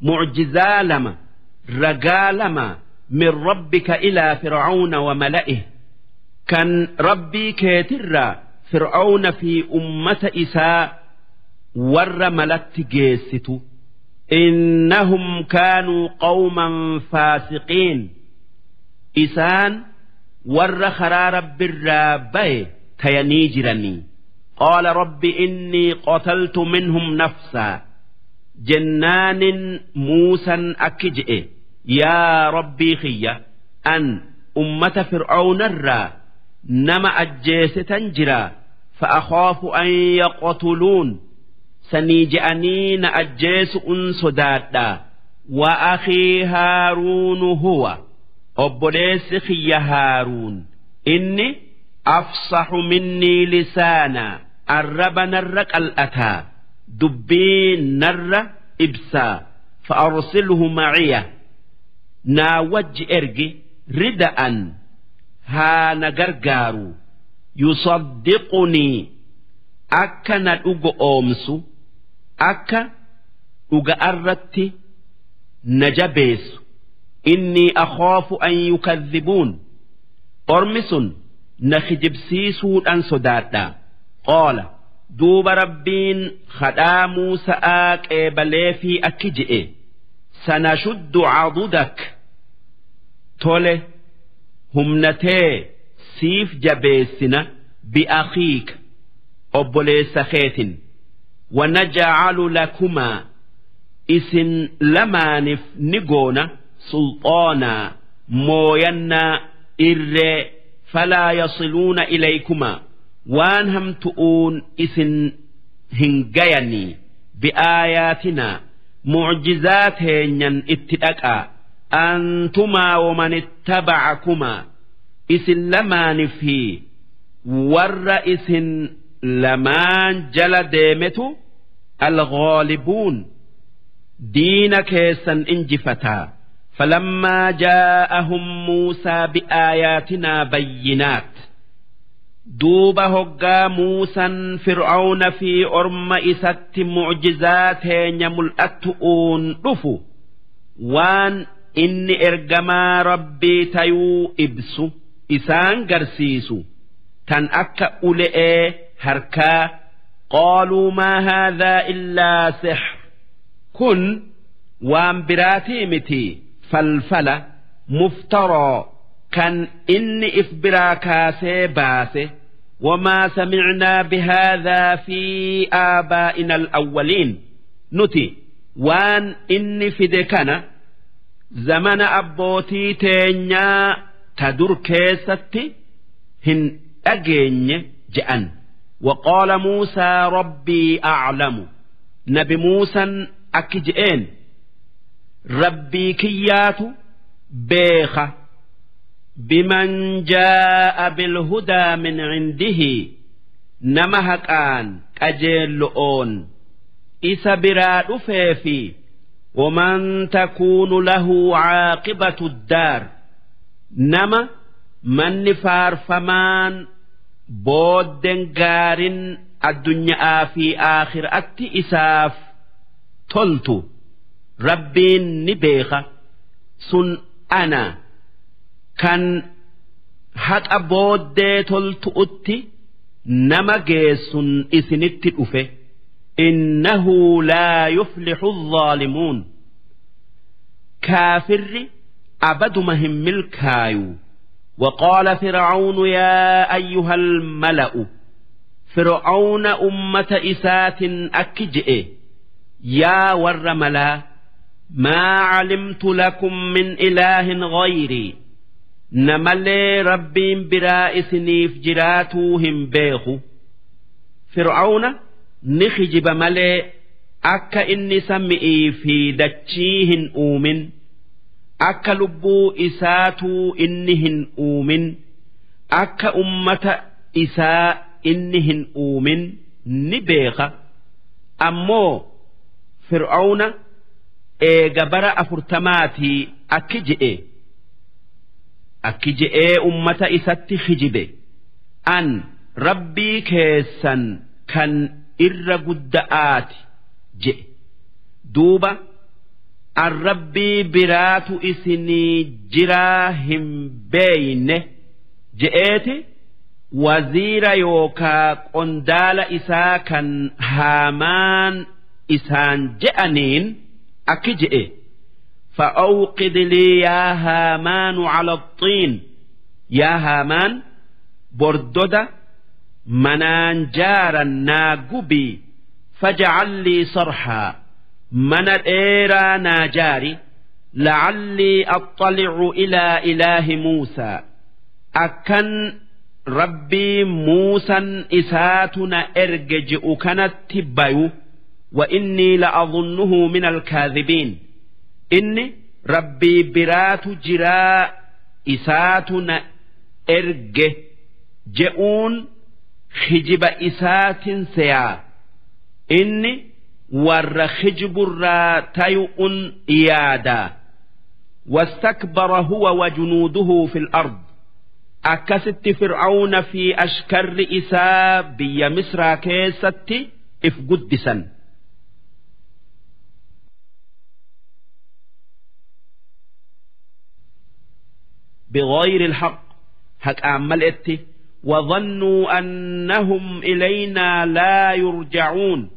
Mucjizaa lama ragaa lama min rabbika ilaa fircauna wa mala'ihi kan rabbii keetirraa fircauna fi ummata isaa warra malatti geessitu. innahum kaanuu qawman faasiqiin isaan warra karaa rabbirraa baye tayanii jiranii qaala rabbi innii qotaltu minhum nafsaa jennaanin muusan akki je'e yaa rabbii kiyya an ummata fir'aawnarraa nama ajjeesitan jiraa fa'akoofu an yaqotuluun sanii je'anii na ajjeesu un sodaadha wa akii haaruunu huwa obboleessi kiyya haaruun inni afsaxu minnii lisaana arraba narra qal'ataa dubbii narra ibsaa fa'arsilhu maciya naa wajji ergi rida'an haa na gargaaru yusaddiqunii akka na dhugo oomsu akka dhuga'arratti na jabeessu. Innii akhaafu an yukadhibuun. Ormi sun na kijibsiisuudhan sodaadha. Qaala duuba rabbiin hadhaa muusa'aa qeebalee fi akki je'e. Sanashuddu cadudak tole humnatee siif jabeessina bi'akiik obboleessa keetin wanajcalu lakumaa isin lamaanif ni goona sulxaanaa mooyannaa irree falaa yasiluuna ilaykumaa waan hamtu'uun isin hin gayanii bi'aayaatinaa mucjizaa teenyan itti dhaqaa antumaa waman ittabacakumaa isin lamaani fi warra isin lamaan jala deemetu alghaalibuun diina keessan injifataa فلما جاءهم موسى بآياتنا بينات duuba hoggaa muusan fir'auna fi orma isatti mucjizaa teenya mul'attu'uun dhufu waan inni ergamaa rabbii tayuu ibsu isaan garsiisu tan akka ule'ee harkaa qaaluu maa haadhaa illaa sixr kun waan biraatii miti falfala muftaroo kan inni if biraa kaasee baase wamaa samicnaa bihaadhaa fi aabaa'ina alawwaliin nuti waan inni fide kana zamana abbootii teenyaa ta dur keessatti hin dhageenye je'an وقال موسى ربي أعلم نبي موسى أكجئين ربي كيات بيخة بمن جاء بالهدى من عنده نمهك آن أجيل لؤون إسا براد فيفي ومن تكون له عاقبة الدار نما من فارفمان booddeen gaarin addunyaa fi aakhiraatti isaaf toltu rabbiin ni beeka sun ana kan haqa booddee toltu'utti nama geessun isinitti dhufe innahu laa yuflixu الظالمون kaafirri abaduma hin milkaayu وقال فرعون يا أيها الملأ فرعون أمة إسات أكجئ يا ورملا ما علمت لكم من إله غيري نملي ربي برائس نيف جراتوهم بيخو فرعون نخجب ملي أكا إني سمئي في دتشيهن أومن akka lubbuu isaatuu inni hin uumin. Akka ummata isaa inni hin uumin ni beeka. Ammoo fir'auna eega bara afurtamaatii akki je'e. Akki je'ee ummata isatti hijibe. An rabbii keessan kan irra gudda'aati je'e. Duuba. an rabbii biraatu isinii jiraa hin beeyne je'eeti waziira yookaa qondaala isaa kan haamaan isaan je'aniin akki je'e فأوقد لي يا هامان على الطين يا هامان بردد منان جارا ناقبي فاجعل لي صرحا mana dheeraa naa jaari lacallii axxalicu ilaa ilaahi muusaa akkan rabbii muusan isaatu na erge ji'u kanatti bayu wa innii la'adunnuhu min alkaadibiin inni rabbii biraatu jiraa isaatu na erge je'uun hijiba isaatin seyaa. Inni warra khijiburraa tayu'un yaada wastakbara huwa wajunuuduhu fi ard akkasitti fir'auna fi ashkarri isaa biyya misraa keessatti if guddisan بغير الحق حق أملئت وظنوا أنهم إلينا لا يرجعون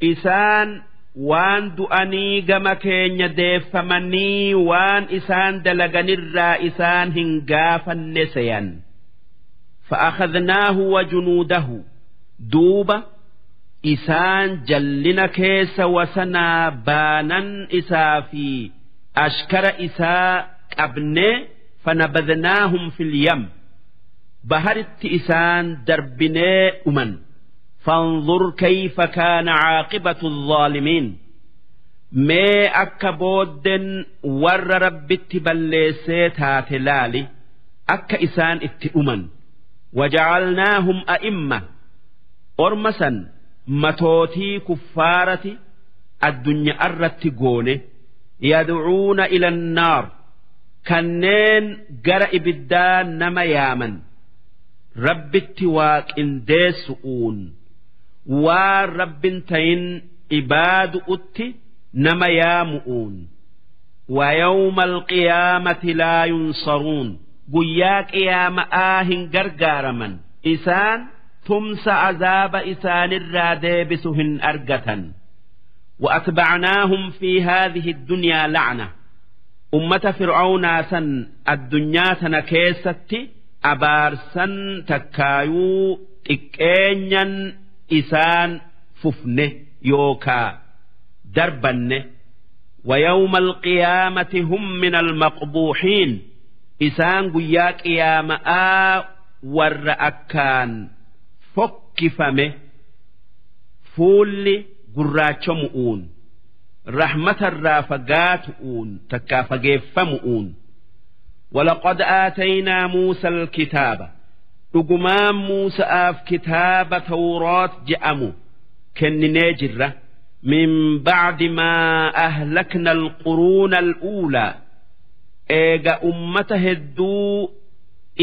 isaan waan du'anii gama keenya deeffamanii waan isaan dalaganirraa isaan hin gaafanne seyan. Fa'akhadnaahu wajunuudahu duuba isaan jallina keessa wasanaa baanan isaa fi ashkara isaa qabnee fanabadnaahum filyam baharitti isaan darbinee dhuman. فانظر كيف كان عاقبة الظالمين ما أكا بودن ور رب اتبليسيت هاتلالي أكا إسان اتئمن وجعلناهم أئمة أرمسا متوتي كفارة الدنيا أرت قونه يدعون إلى النار كنين قرأ بالدان نما يامن رب التواك إن ديسؤون waan rabbin tayin ibaadu utti nama yaamu'uun ويوم القيامة لا ينصرون guyyaa qiyaama'aa hin gargaaraman isaan tumsa azaaba isaanirraa deebisu hin argatan وأتبعناهم في هذه الدنيا لعنة أمة فرعون سن الدنيا تنكيست أبارسا تكايو إكينيا إسان ففنه يوكا دربنه ويوم القيامة هم من المقبوحين إسان قياك قيامة ور فكفمه فولي gurraachamu'uun rahmatarraa fagaatu'uun takkaa fageeffamu'uun ولقد آتينا موسى الكتاب dhugumaan Muusa'aaf kitaaba Tawraat je'amu kenninee jirra. Min bacdi maa ahlakna alquruuna al'uulaa eega ummata hedduu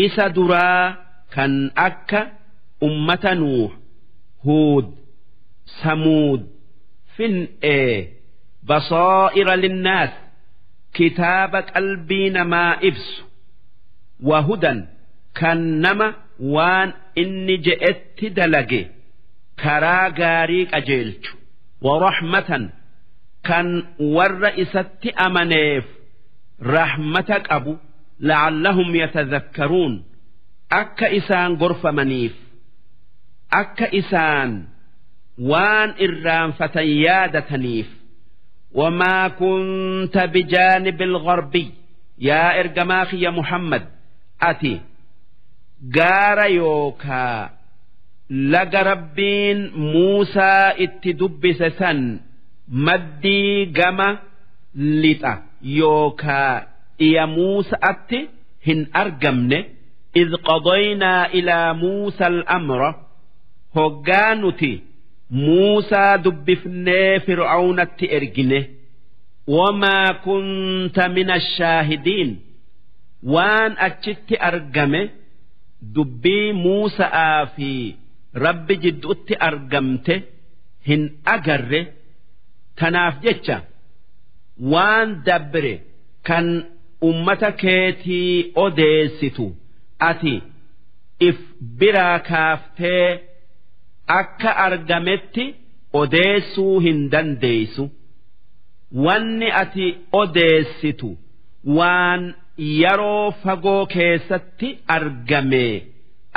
isa duraa kan akka ummata nuuh huud samuud fin'ee basaa'ira linnaas kitaaba qalbii namaa ibsu. Wahudan kan nama waan inni je'etti dalage karaa gaarii qajeelchu warahmatan kan warra isatti amaneef rahmata qabu la'allahum yatadhakkaruun akka isaan gorfamaniif akka isaan waan irraanfatan yaadataniif وما كنت بجانب الغربي يا إرجماخ يا محمد أتي gaara yookaa laga rabbiin Muusaa itti dubbise san maddii gama lixa yookaa dhiya Muusa'atti hin argamne إذ قضينا إلى موسى الأمر هجانتي موسى دبفني فرعون إرجنه وما كنت من الشاهدين وان أتشت أرجمه dubbii Muusa'aa fi rabbi jidduutti argamte hin agarre tanaaf jecha waan dabre kan ummata keetii odeessitu ati if biraa kaaftee akka argametti odeessuu hin dandeeysu wanni ati odeessitu waan yeroo fagoo keessatti argame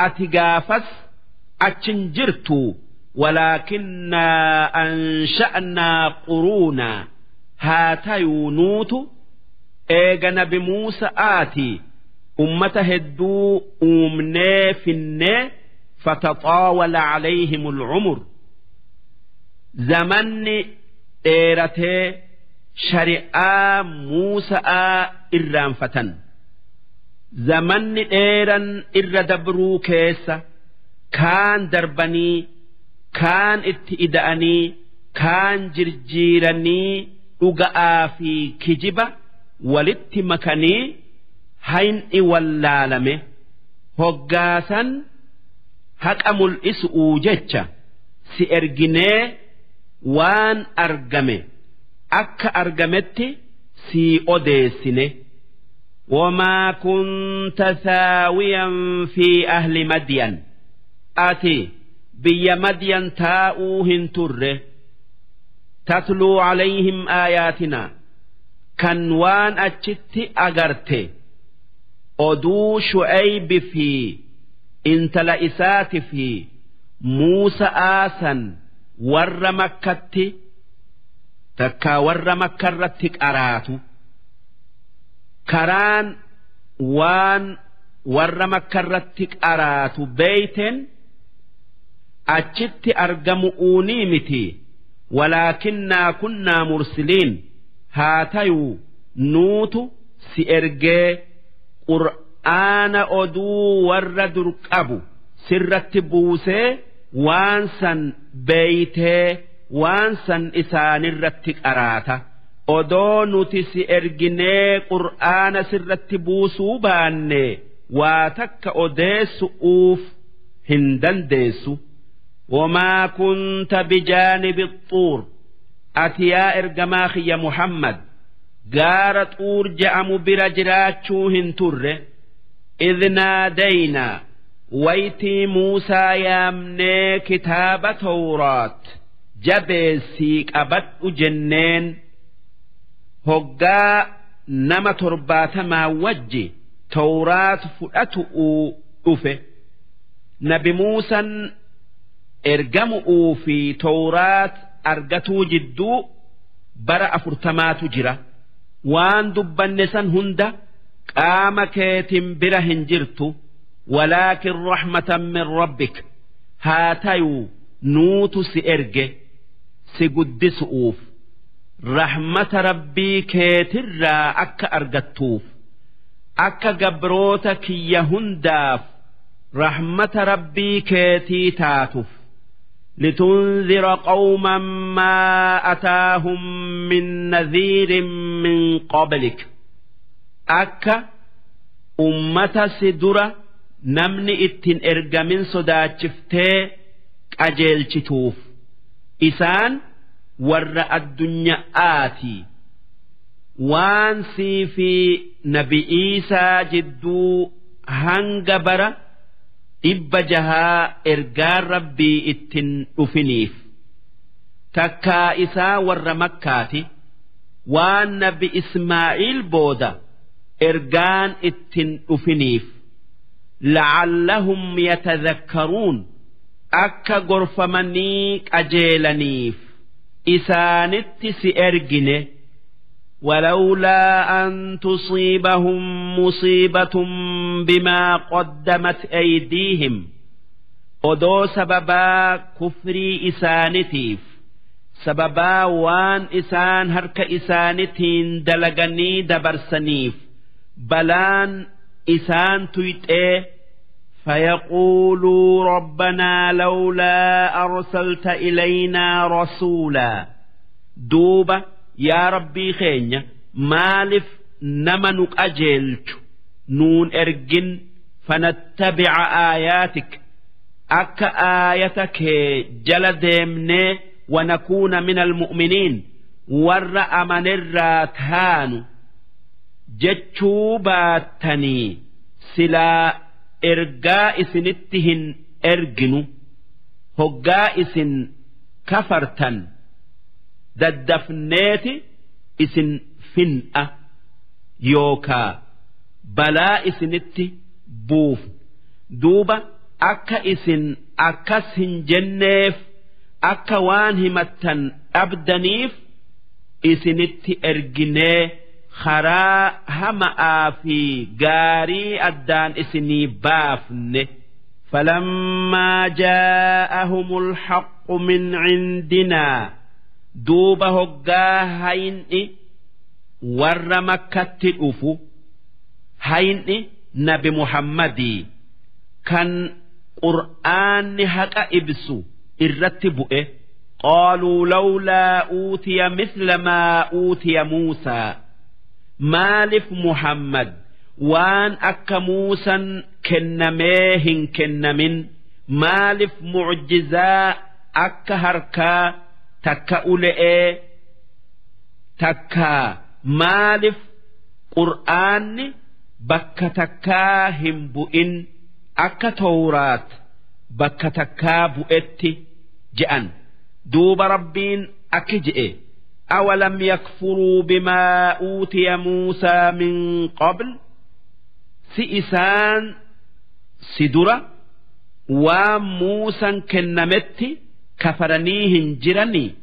ati gaafas achin jirtu walaakinnaa ansha'naa quruunaa haa tayuu nuutu eega nabi muusa'aati ummata hedduu uumnee finnee fataxaawala calayhim alcumur zamanni dheeratee shari'aa muusa'aa irraanfatan zamanni dheeran irra dabruu keessa kaan darbanii kaan itti ida'anii kaan jirjiiranii dhuga'aa fi kijiba walitti makanii hayni wallaalame hoggaasan haqa mul'isu'uu jecha si erginee waan argame. Akka argametti sii odeessine. Wamaa kunta saawiyan fi ahli madyan. Ati biyya madyan taa'uu hin turre. Tatluu calayhim aayaatinaa kan waan achitti agarte. Oduu shu'aybi fi intala isaati fi muusa'aa san warra makkatti takkaa warra makkarratti qaraatu karaan waan warra makkarratti qaraatu beeyten achitti argamu uunii miti. Walaakinnaa kunnaa mursiliin haa tayuu nuutu si ergee qur'aana oduu warra dur qabu sirratti buusee waan san beeytee waan san isaanirratti qaraata odoo nuti si erginee qur'aana sirratti buusuu baanne waa takka odeessu'uuf hin dandeessu وما كنت بجانب الطور أتيا إرجماخ يا محمد قار طور جأم برجراتشو هنتر إذ نادينا ويتي موسى يامني كتاب توراة jabeessii qabadhu jenneen hoggaa nama torbaatamaa wajji tawraatu fudhatu'uu dhufe. Nabi muusan ergamu'uu fi tawraat argatuu jidduu bara afurtamaatu jira. Waan dubbanne san hunda qaama keetin bira hin jirtu. Walaakin rahmatan min rabbik. Haa tayuu nuutu si erge. si guddisu'uuf rahmata rabbii keetirraa akka argattuuf akka gabroota kiyya hundaaf rahmata rabbii keetii taatuuf لتنذر قوما ما أتاهم من نذير من قبلك أكا أمة سدرة نمني اتن إرجمين صدا شفتي أجيل شتوف isaan warra addunyaa'aati waan sii fi nabi'iisaa jidduu hanga bara dhibba jahaa ergaan rabbii ittiin dhufiniif. Takkaa isaa warra makkaati waan nabi ismaa'iil booda ergaan ittiin dhufiniif. La'allahum yatadhakkaruun akka gorfamanii qajeelaniif isaanitti si ergine ولولا أن تصيبهم مصيبة بما قدمت أيديهم odoo sababaa kufrii isaanitiif sababaa waan isaan harka isaanitiin dalaganii dabarsaniif balaan isaan tuyxee فيقولوا ربنا لولا أرسلت إلينا رسولا دوبة yaa rabbii keenya maalif nama nu qajeelchu nuun ergin fanattabica aayaatik akka aayata kee jala deemnee wanakuuna min almu'miniin warra amanirraa taanu jechuu baattanii silaa ergaa isinitti hin erginu hoggaa isin kafartan daddafneeti isin fin'a yookaa balaa isinitti buufu duuba akka isin akkas hin jenneef akka waan himattan dhabdaniif isinitti erginee karaa hama'aa fi gaarii addaan isinii baafne فلما جاءهم الحق من عندنا duuba hoggaa hayni warra makkatti dhufu hayni nabi muhammadii kan qur'aanni haqa ibsu irratti bu'e qaaluu lawlaa uutiya misla maa uutiya muusaa maaliif muhammad? Waan akka muusan kennamee hin kennamin. Maalif mucjizaa akka harkaa takka ule'ee takka. Maalif qur'aanni? Bakka takkaa hin bu'in. Akka tawraat? Bakka takkaa bu'etti je'an. Duuba rabbiin akki je'e أولم يكفروا بما أوتي موسى من قبل سئسان سدرة وموسى كنمتي كفرنيهن جرني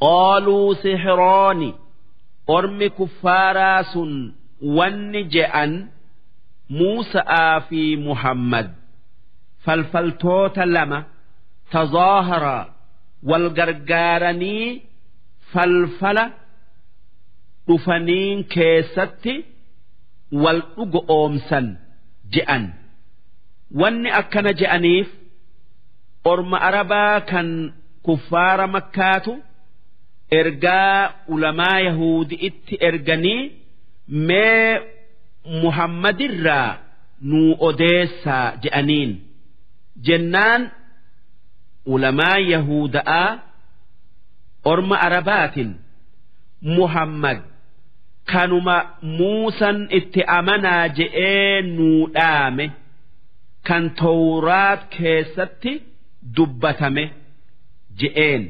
قالوا سحران أرم كفاراس ونجأن موسى في محمد فالفلتوت لما تظاهر والغرغارني falfala dhufaniin keessatti wal dhugo oomsan je'an. Wanni akkana je'aniif orma arabaa kan kuffaara makkaatu ergaa ulamaa yahuudi'itti erganii mee muhammadirraa nuu odeessaa je'aniin. Jennaan ulamaa yahuuda'aa orma arabaatiin muhammad kanuma muusan itti amanaa je'ee nuu dhaame kan tawraat keessatti dubbatame je'een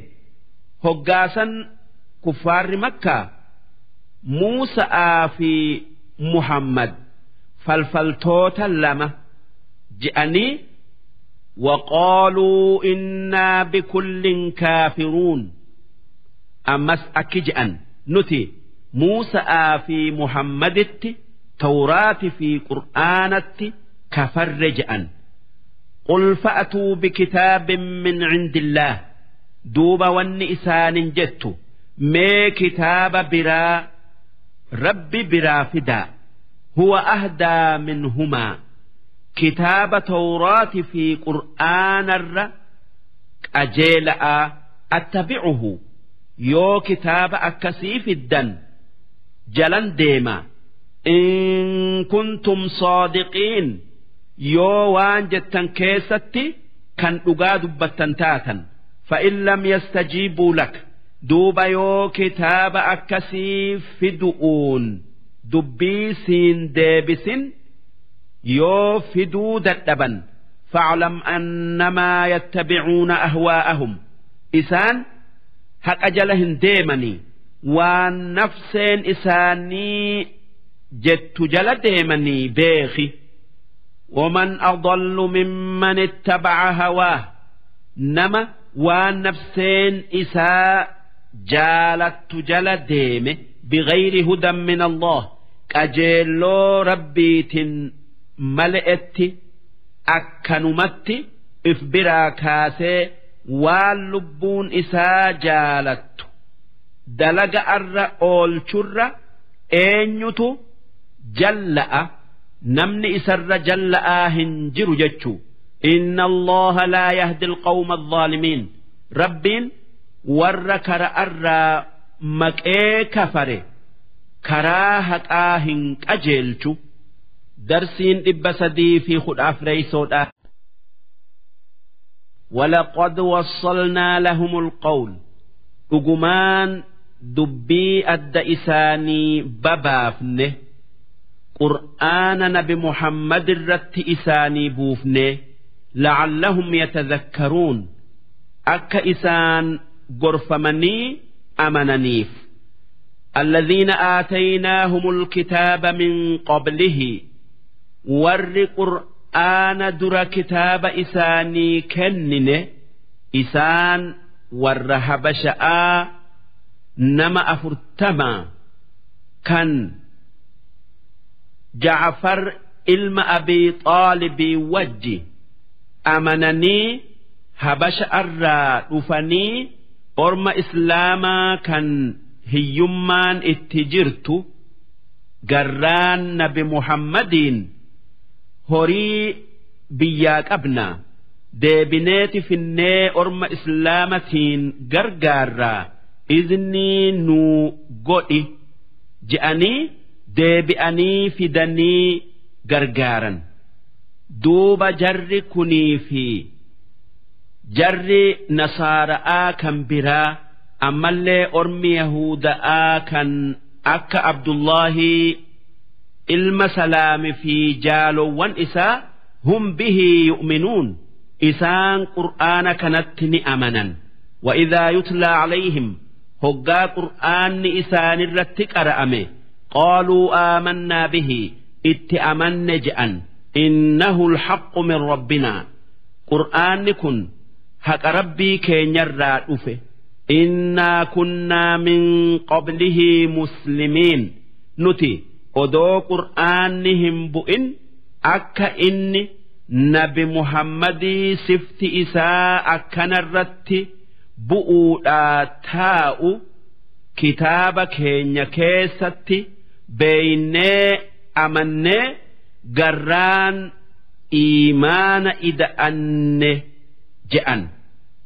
hoggaasan kuffaarri makkaa muusa'aa fi muhammad falfaltoota lama je'anii waqaaluu innaa bikulliin kaafiruun كافرون أمس أكجأن نتي موسى في محمد توراة في قرآنة كفر جأن قل فأتوا بكتاب من عند الله دوب والنئسان جدت مي كتاب برا رب برا فدا هو أهدى منهما كتاب توراة في قرآن الر أجيلأ أتبعه yoo kitaaba akkasii fiddan jalan deema. In kuntum soodiqiin yoo waan jettan keessatti kan dhugaa dubbattan taatan. Fa'in lam yastajiibuu lak duuba yoo kitaaba akkasii fidu'uun dubbii siin deebisin yoo fiduu dadhaban faclam annamaa yattabicuuna ahwaa'ahum. Isaan haqa jala hin deemanii waan nafseen isaanii jettu jala deemanii beeki. Waman adallu mimman ittabaca hawaa nama waan nafseen isaa jaalattu jala deeme bigayri hudan min allah qajeelloo rabbiitiin male'etti akkanumatti if biraa kaasee waan lubbuun isaa jaalattu dalaga arra oolchurra eenyutu jalla'a? Namni isarra jalla'aa hin jiru jechuu. Inna allaha laa yahdi alqawma alzaalimiin rabbiin warra kara arraa maqee kafare karaa haqaa hin qajeelchu. Darsiin dhibba sadii fi kudha afreeysoodha ولقد وصلنا لهم القول أجمان دبي أد إساني ببافنه قرآن نبي محمد الرت إساني بوفنه لعلهم يتذكرون أك إسان غرفمني أمننيف الذين آتيناهم الكتاب من قبله warri qur'aana dura kitaaba isaanii kennine isaan warra habasha'aa nama afurtama kan jacfar ilma abii xaalibii wajji amananii habasha'arraa dhufanii orma islaamaa kan hiyyummaan itti jirtu garraan nabi muhammadiin horii biyyaa qabna. Deebineeti finnee orma islaamatiin gargaarraa iznii nuu godhi je'anii deebi'anii fidanii gargaaran. Duuba jarri kunii fi jarri nasaara'aa kan biraa ammallee ormi yahuda'aa kan akka abdullaahii ilma salaami fi jaalowwan isaa hum bihii yu'minuun isaan qur'aana kanatti ni amanan وإذا يتلى عليهم هقا قرآن إسان الرت أمه قالوا آمنا به اتأمن جأن إنه الحق من ربنا قرآن كن حق ربي كي نرى أفه إنا كنا من قبله مسلمين نتي odoo qur'aanni hin bu'in akka inni nabi muhammadii sifti isaa akkanarratti bu'uudhaa taa'u kitaaba keenya keessatti beeynee amannee garraan iimaana ida'anne je'an.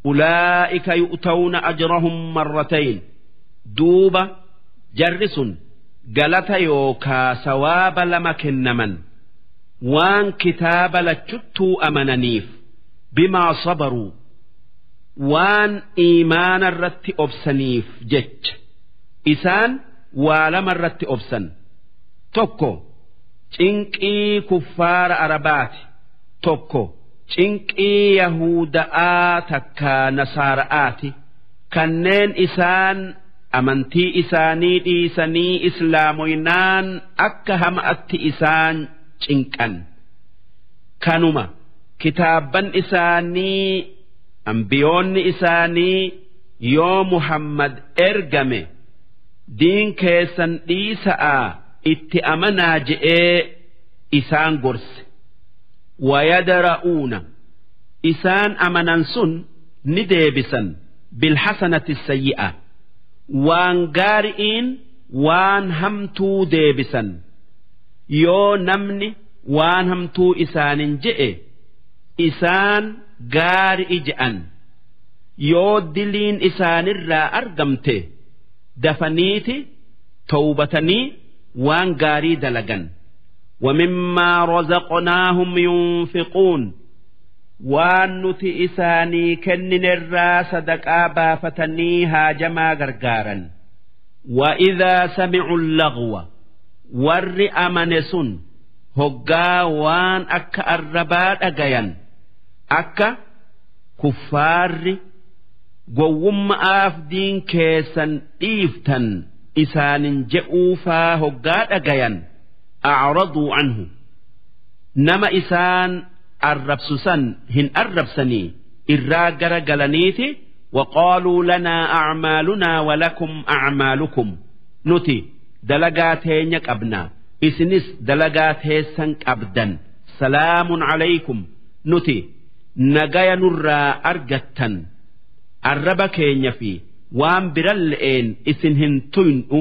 Ulaa'ika yu'tawna ajrahum marratayn. Duuba jarri sun galata yookaa sawaaba lama kennaman waan kitaaba lachuttuu amananiif bimaa sabaruu waan iimaana irratti obsaniif jecha. Isaan waa lama irratti obsan. Tokko cinqii kuffaara arabaati. Tokko cinqii yahuda'aa takka nasaara'aati. Kanneen isaan amantii isaanii dhiisanii islaamoynaan akka hama'atti isaan cinqan. Kanuma kitaabban isaanii ambiyoonni isaanii yoo muhammad ergame diin keessan dhiisa'a itti amanaa je'ee isaan gorse. Wayadra'uuna isaan amanan sun ni deebisan. Bilhasanati sayyi'a waan gaari'iin waan hamtuu deebisan yoo namni waan hamtuu isaanin je'e isaan gaari'i je'an yoo diliin isaanirraa argamte dafaniiti towbatanii waan gaarii dalagan ومما رزقناهم ينفقون waan nuti isaanii kenninerraa sadaqaa baafatanii haajamaa gargaaran. Wa'idaa sami'u lagwa warri amane sun hoggaa waan akka arrabaa dhagayan akka kuffaarri gowwummaa'aaf diin keessan dhiiftan isaanin je'uufaa hoggaa dhagayan acraduu anhu. Nama isaan arrabsu san hin arrabsanii. Irraa gara galaniiti waqaaluu lanaa acmaalunaa walakum acmaalukum nuti dalagaa teenya qabnaa isinis dalagaa teessan qabdan. Salaamun calaykum nuti nagaya nurraa argattan. Arraba keenya fi waan biran le'een isin hin tuynu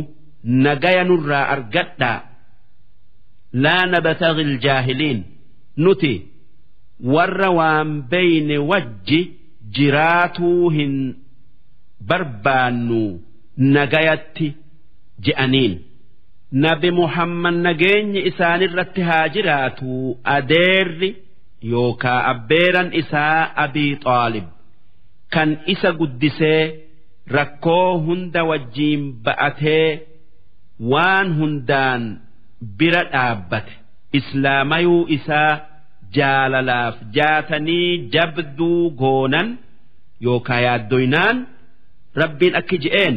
nagaya nurraa argadhaa. Laa nabtagi iljaahiliin nuti warra waan beyne wajji jiraatuu hin barbaannu nagayatti je'aniin. Nabi muhammad nageenyi isaanirratti haa jiraatu adeerri yookaa abbeeran isaa abii xaalib kan isa guddisee rakkoo hunda wajjiin ba'atee waan hundaan bira dhaabbate. Islaamayuu isaa jaalalaaf jaatanii jabduu goonan yookaa yaaddoynaan rabbiin akki je'een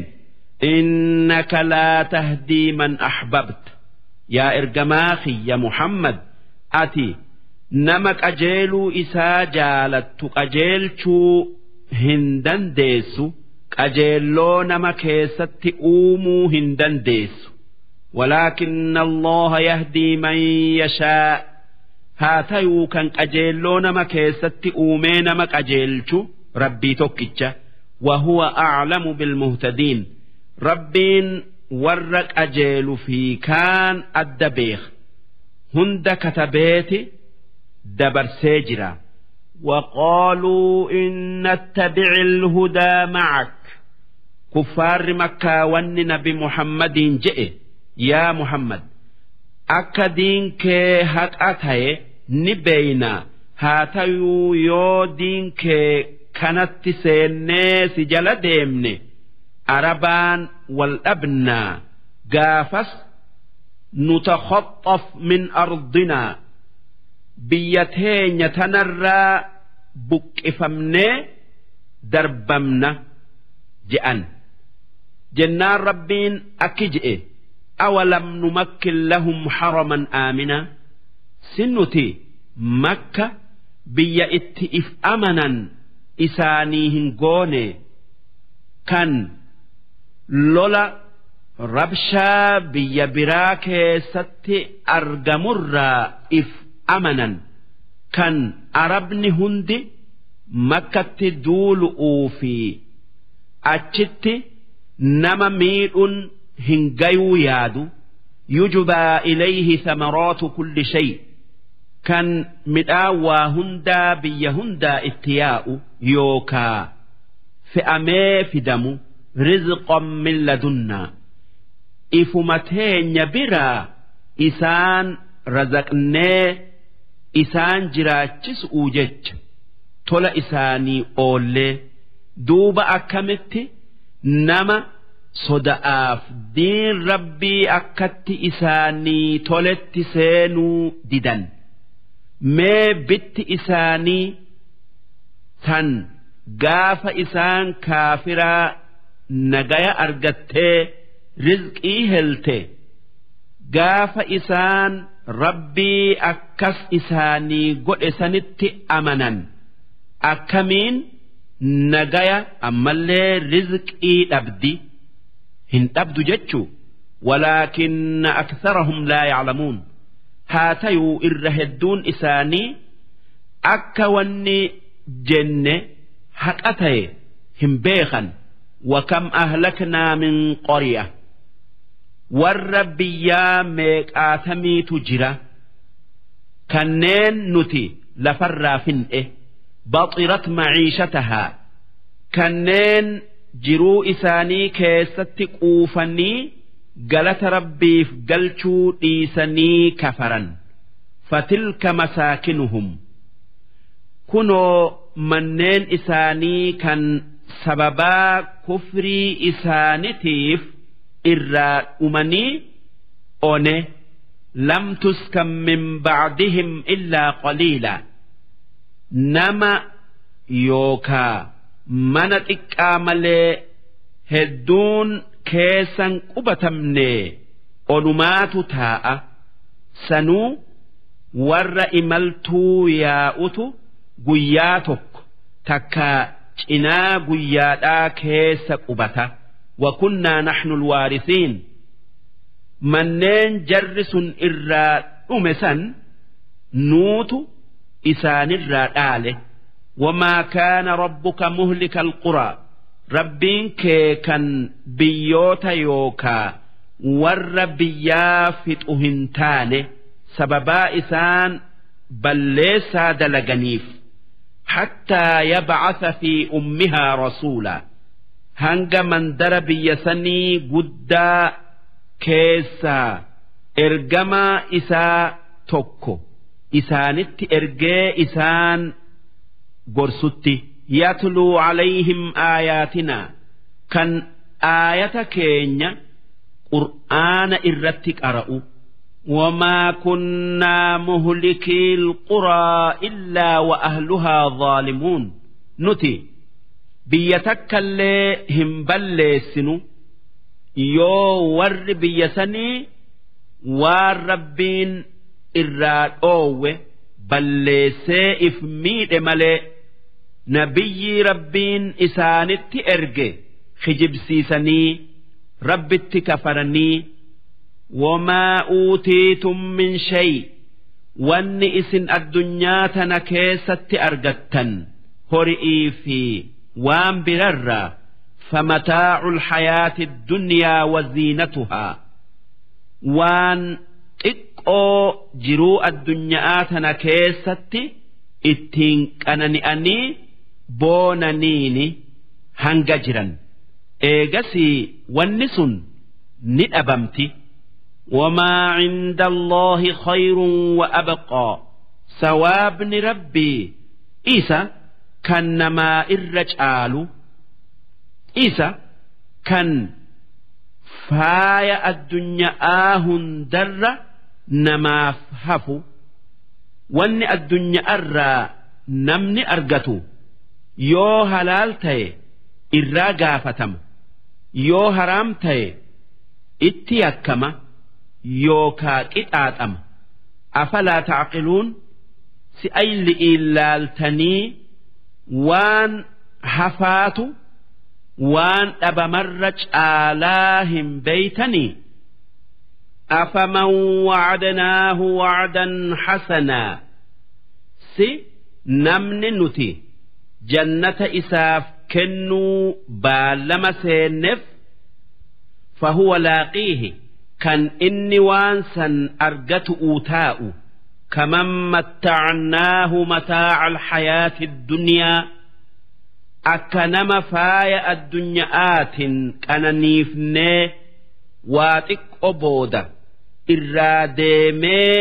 innaka laa tahdii man ahbabta yaa ergamaa kiyya muhammad ati nama qajeeluu isaa jaalattu qajeelchuu hin dandeessu qajeelloo nama keessatti uumuu hin dandeessu. Walaakinna allaha yahdii man yashaa' يشاء هاتيو كان أجيلو نمك يست أومي نمك أجيلشو ربي توكيتش وهو أعلم بالمهتدين rabbiin warra qajeelu fi kaan adda beek hunda katabeeti dabarsee jira وقالوا إن نتبع الهدى معك كفار مكة ون نبي محمد جئ يا محمد akka diin kee haqa ta'e ni beeyna. Haa ta'uu yoo diin kee kanatti seennee si jala deemne arabaan wal dhabnaa gaafas nutakhaxxaf min ardinaa biyya teenya tanarraa buqqifamnee darbamna je'an. Jennaan rabbiin akki je'e. Awalam numakkin lahum haraman aaminaa sin nuti makka biyya itti if amanan isaanii hin goone kan lola rabshaa biyya biraa keessatti argamurraa if amanan kan arabni hundi makkatti duulu'uu fi achitti nama miidhuun yujbaa ilayhi thamaraatu kulli shay kan midhaan waa hundaa biyya hundaa itti yaa'u yookaa fe'amee fidamu rizqan min ladunnaa ifuma teenya biraa isaan razaqnee isaan jiraachisuu jecha tola isaanii oollee duuba akkamitti nama soda'aaf diin rabbii akkatti isaanii toletti seenuu didan. Mee bitti isaanii tan gaafa isaan kaafiraa nagaya argattee rizqii helte. Gaafa isaan rabbii akkas isaanii godhe sanitti amanan. Akkamiin? Nagaya ammallee rizqii dhabdi hin dhabdu jechuu walaakinna aktharahum laa yaclamuun. Haa tayuu irra hedduun isaanii akka wanni jenne haqa ta'e hin beekan. Wakam ahlaknaa min qori'a? Warra biyyaa meeqaatamiitu jira? Kanneen nuti lafarraa fin'e baxirat maciishatahaa. Kanneen jiruu isaanii keessatti quufanii galata rabbiif galchuu dhiisanii kafaran. Fatilka masaakinuhum. Kunoo manneen isaanii kan sababaa kufrii isaanitiif irraa dhumanii one. Lam tuskan min bacdihim illaa qaliila. Nama yookaa mana xiqqaa malee hedduun keessan qubatamne onumaatu taa'a. Sanuu warra imaltuu yaa'utu guyyaa tokko takka cinaa guyyaadhaa keessa qubata. Wakunnaa naxnu lwaarisiin manneen jarri sun irraa dhume san nuutu isaanirraa dhaale. Wamaa kaana rabbuka muhlika alquraa rabbiin kee kan biyyoota yookaa warra biyyaa fixu hin taane sababaa isaan balleessaa dalaganiif hattaa yabcatha fi ummihaa rasuula hanga mandara biyya sanii guddaa keessaa ergamaa isaa tokko isaanitti ergee isaan gorsutti yatluu calayhim aayaatinaa kan aayata keenya qur'aana irratti qara'u وما كنا مهلكي القرى إلا وأهلها ظالمون نتي بيتك اللي هم بلسنو yoo warri biyya sanii waan rabbiin irraa dhoowwe balleessee if miidhe malee nabiyyi rabbiin isaanitti erge kijibsiisanii rabbitti kafaranii wamaa uutiitum min shay wanni isin addunyaa tana keessatti argattan hori'ii fi waan birarraa فمتاع الحياة الدنيا وزينتها وان xiqqoo jiruu addunyaa tana keessatti ittiin qanani'anii boonaniini hanga jiran. Eegasii wanni sun ni dhabamti. Wamaa cinda allaahi khayrun wa abqaa sawaabni rabbii isa kan namaa irra caalu. Isa kan faaya addunyaa hundarra namaaf hafu. Wanni addunyaarraa namni argatu yoo halaal ta'e irraa gaafatama yoo haraam ta'e itti yakkama yookaa qixaaxama. Afalaa tacqiluun si ayli ilaaltanii waan hafaatu waan dhabamarra caalaa hin beeytanii? Afaman wacdanaahu wacdan hasanaa si namni nuti jannata isaaf kennuu baallama seenneef fahuwa laaqiihi kan inni waan san argatu uu taa'u kaman mattacnaahu mataaca alxayaati addunyaa akka nama faaya addunya'aatiin qananiifnee waa xiqqo booda irraa deemee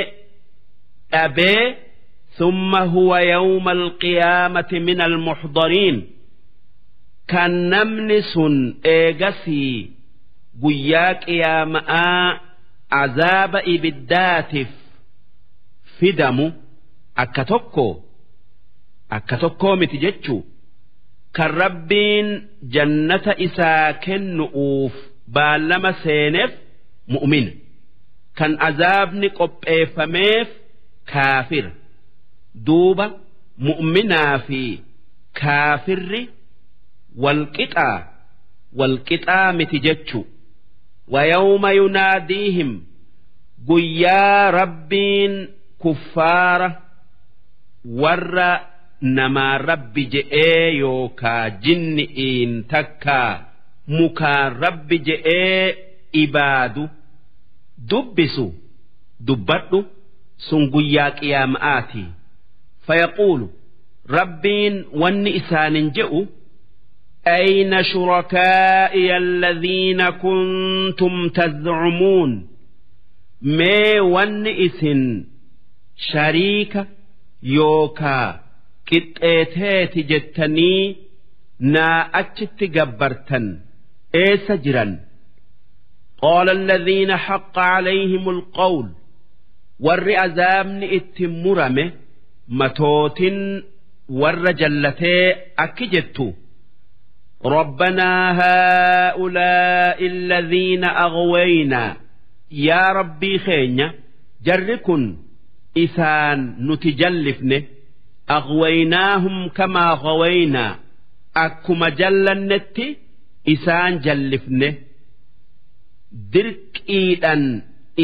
dhabee ثم هو يوم القيامة من المحضرين كان نمن سن إيغسي guyyaa qiyaama'aa azaaba ibiddaatiif fidamu akka tokko akka tokkoo miti jechuu kan rabbiin jannata isaa kennu'uuf baallama seeneef mu'mina kan azaabni qopheeffameef kaafira duuba mu'minaa fi kaafirri walqixaa walqixaa miti jechu wayawma yunaadiihim guyyaa rabbiin kuffaara warra namaa rabbi je'ee yookaa jinni'iin takkaa mukaan rabbi je'ee ibaadu dubbisu dubbadhu sun guyyaa qiyaama'aatii. fayaquulu rabbiin wanni isaanin je'u أين شركائي الذين كنتم تزعمون mee wanni isin shariika yookaa qixxeeteeti jettanii naa achitti gabbartan eessa jiran قال الذين حق عليهم القول ور أزامن اتمرمه متوت ور جلتي أكجتو ربنا هؤلاء الذين أغوينا yaa rabbii keenya jarri kun isaan nuti jallifne aghwaynaahum kamaa ghawaynaa akkuma jallannetti isaan jallifne dirqiidhan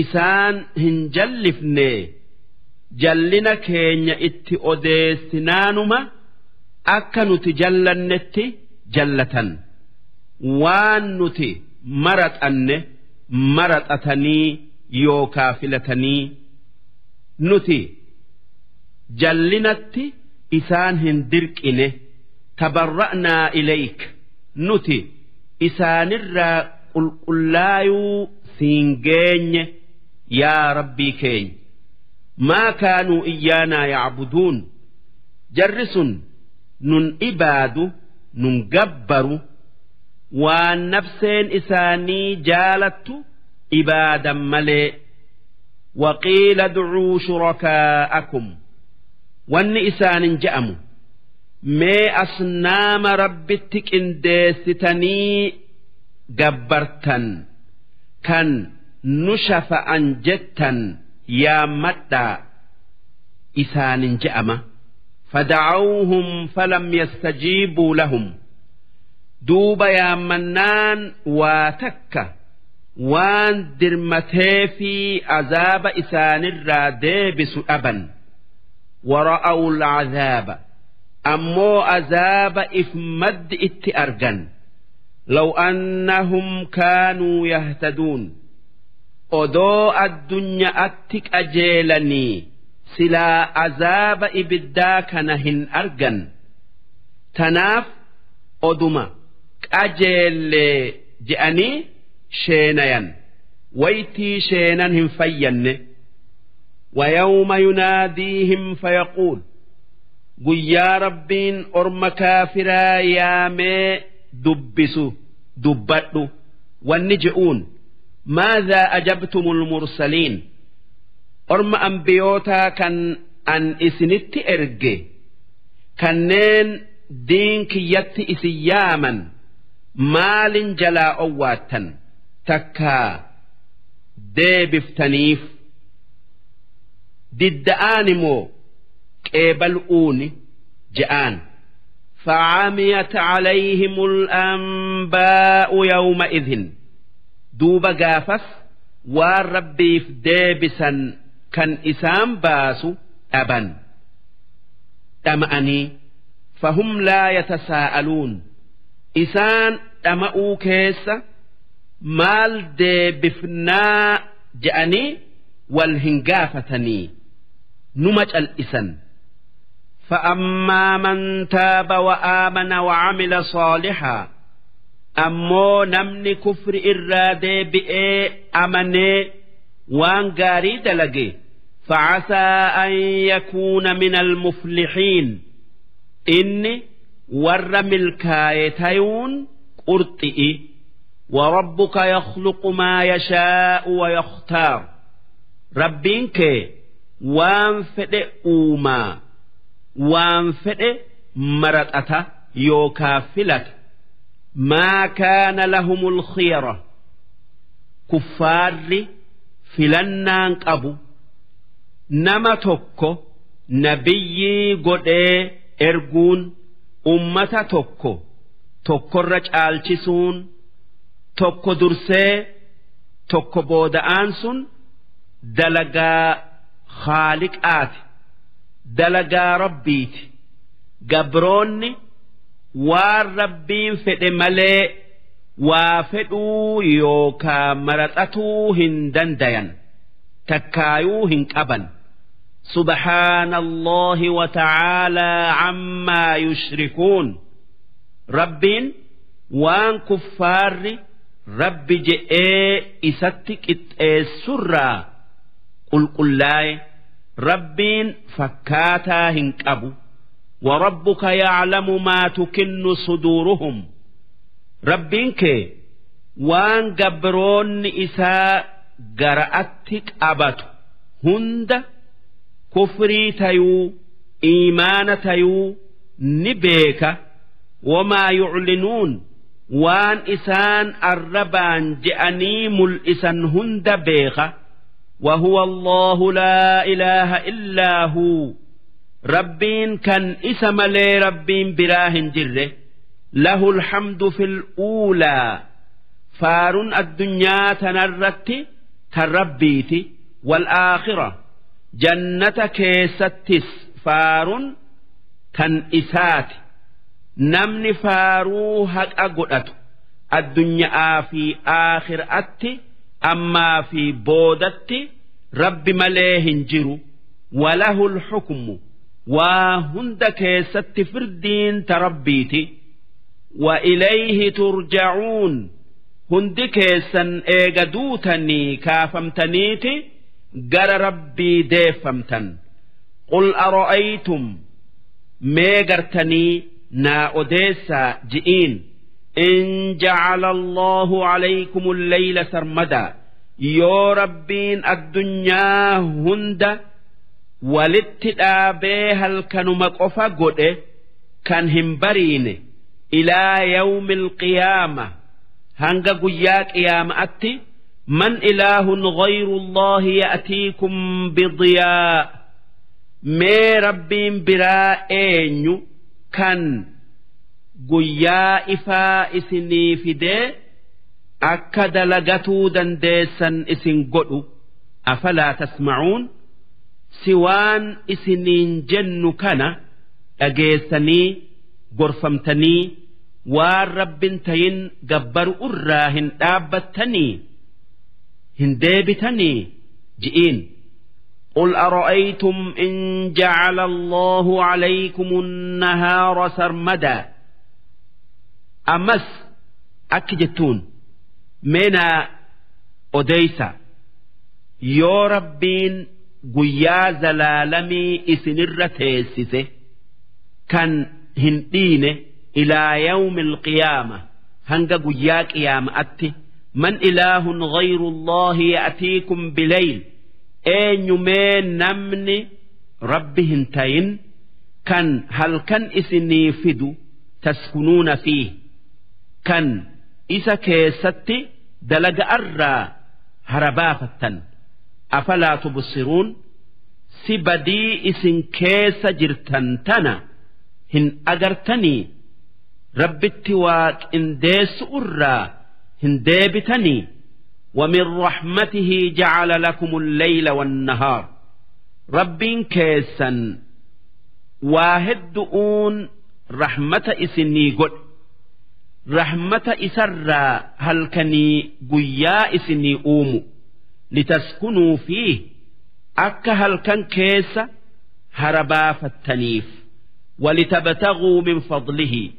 isaan hin jallifne jallina keenya itti odeessinaanuma akka nuti jallannetti jallatan. Waan nuti maraxanne maraxatanii yookaa filatanii nuti jallinatti isaan hin dirqine tabarra'naa ilayk. Nuti isaanirraa qulqullaayuu siin geenye yaa rabbii keenya maa kaanuu iyyaanaa yacbuduun jarri sun nun ibaadu nun gabbaru waan nafseen isaanii jaalattu ibaadan malee waqiila ducuu shurakaa'akum wanni isaanin je'amu mee asnaama rabbitti qindeessitanii gabbartan kan nu shafa'an jettan yaammadhaa isaanin je'ama. Fada'awuhum falam yastajiibuu lahum. Duuba yaammannaan waa takka. Waan dirmatee fi azaaba isaanirraa deebisu dhaban. Wara'awu alcazaaba ammoo azaaba if maddi itti argan. Law annahum kaanuu yahtaduun. odoo addunyaatti qajeelanii silaa azaaba ibiddaa kana hin argan tanaaf oduma qajeellee je'anii sheenayan waytii sheenan hin fayyanne ويوم يناديهم فيقول guyyaa rabbiin orma kaafiraa yaamee dubbisu dubbadhu wanni je'uun maadhaa ajabtumul mursaliin orma ambiyootaa kan an isinitti erge kanneen diin kiyyatti isin yaaman maalin jalaa owwaattan takkaa deebiftaniif didda'aan immoo qeebal'uuni je'aan فعميت عليهم الأنباء يومئذ دوب قافس والربي في ديبسا كان إسام باسو أبا أمأني فهم لا يتساءلون إسان أمأو كيس مال ديبفنا جأني والهنقافتني نمج الإسن فأما من تاب وآمن وعمل صالحا أمو نمني كفر إرادة بئي أمني وان قاري دلقي فعسى أن يكون من المفلحين إني ور ملكايتيون قرطئي وربك يخلق ما يشاء ويختار ربينك وان فدي أوما وان فدي مرتأتا يوكا maa kaana lahumul khiyara kuffaarri filannaan qabu nama tokko nabiyyii godhee erguun ummata tokko tokkorra caalchisuun tokko dursee tokko booda'aan sun dalagaa haaliqaati dalagaa rabbiiti gabroonni. waan rabbiin fedhe malee waa fedhuu yookaa maraxatuu hin dandayan takkaayuu hin qaban. Subhaanallahi wa ta'aalaa cammaa yushrikuun. Rabbiin waan kuffaarri rabbi je'ee isatti qixxeessurraa qulqullaa'e rabbiin fakkaataa hin qabu. وربك يعلم ما تكن صدورهم ربك وان قبرون إساء قرأتك أبت هند kufrii tayuu iimaana tayuu ni beeka wamaa yuclinuun waan isaan arrabaan je'anii mul'isan hunda beeka وهو الله لا إله إلا هو rabbiin kan isa malee rabbiin biraa hin jirre. Lahu alhamdu fil uulaa faarun addunyaa tanarratti kan rabbiiti. Wal aakhira. Jannata keessattis faarun kan isaati. Namni faaruu haqa godhatu. Addunyaa fi aakhiraatti ammaa fi boodatti rabbi malee hin jiru. Walahu alxukmu waa hunda keessatti firdiin ta rabbiiti wa ilayhi turjacuun hundi keessan eega duutanii kaafamtaniiti gara rabbii deeffamtan. Qul ara'aytum mee gartanii naa odeessaa ji'iin. In jacala allaahu calaykum alleyla sarmadaa. Yoo rabbiin addunyaa hunda walitti dhaabee halkanuma qofa godhe kan hin bariine ilaa yawmil qiyaama hanga guyyaa qiyaama'atti man ilaahun ghayru allahi ya'tiikum bidiyaa mee rabbiin biraa eenyu kan guyyaa ifaa isinii fidee akka dalagatuu dandeessan isin godhu afalaa tasma'uun إسن قدو أفلا تسمعون سوان إسنين جن كان أجيسني غرفمتني والرب تين جبر أراهن آبتني هندابتني جئين قل أرأيتم إن جعل الله عليكم النهار سرمدا أمس أكجتون منا أديسا يو ربين guyyaa zalaalamii isinirra teessise kan hin dhiine ilaa yawmi qiyaama hanga guyyaa qiyaama'atti man ilaahun ghayru allahi ya'tiikum bileyl eenyumee namni rabbi hin tayin kan halkan isinii fidu taskunuuna fiih kan isa keessatti dalaga arraa harabaafattan هربافة أفلا تبصرون سبدي إسن كيس جرتن تنا هن أجرتني ربتي واك إن ديس أرى هن ديبتني ومن رحمته جعل لكم الليل والنهار رب كيسا واهدؤون رحمة إسني قد رحمة إسرى هل كني قيا إسني أومو لتسكنوا فيه أكا هل كان كيس هربا فالتنيف ولتبتغوا من فضله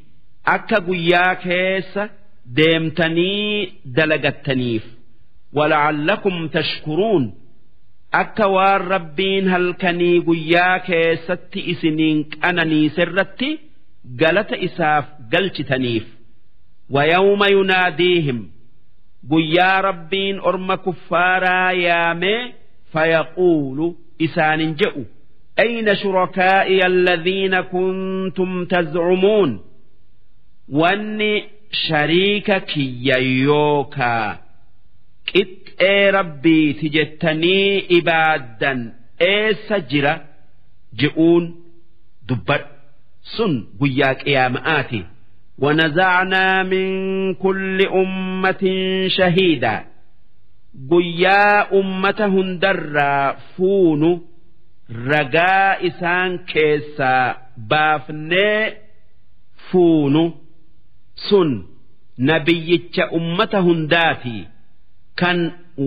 أكا قيا كيس deemtanii dalagattaniif wala'allakum tashkuruun akka waan rabbiin halkanii guyyaa keessatti isiniin qananiiserratti galata isaaf galchitaniif ويوم يناديهم guyyaa rabbiin orma kuffaaraa yaamee fayaquulu isaanin je'u أين شركائي الذين كنتم تزعمون واني شريكك يوكا qixxee rabbiiti jettanii ibaaddan eessa jira je'uun dubbadhu sun guyyaa qiyaama'aati ونزعنا من كل أمة شهيدا guyyaa ummata hundarraa fuunu ragaa isaan keessaa baafnee fuunu sun nabiyyicha ummata hundaati kan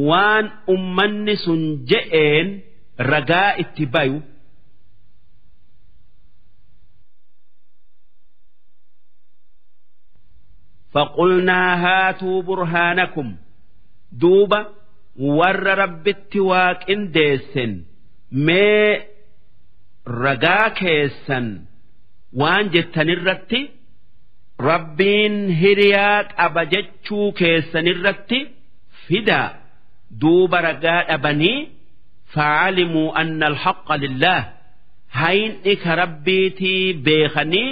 waan ummanni sun je'een ragaa itti bayu faqulnaa haatuu burhaanakum duuba warra rabbitti waa qindeessen mee ragaa keessan waan jettanirratti rabbiin hiriyaa qaba jechuu keessanirratti fidaa duuba ragaa dhabanii faalimuu anna alhaqa lillaah hayni ka rabbiitii beekanii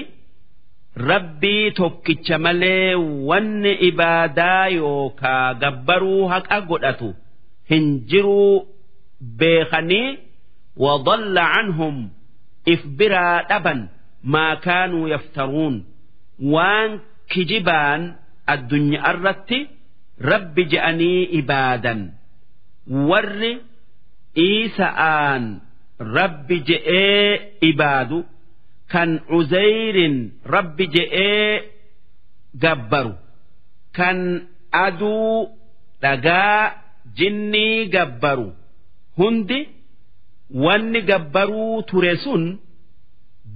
rabbii tokkicha malee wanni ibaadaa yookaa gabbaruu haqa godhatu hin jiruu beekanii wadalla canhum if biraa dhaban maa kaanuu yaftaruun. Waan kijibaan addunyaa irratti rabbi je'anii ibaadan. Warri iisa'aan rabbi je'ee ibaadu kan cuzayrin rabbi je'ee gabbaru kan aduu dhagaa jinnii gabbaru hundi wanni gabbaruu ture sun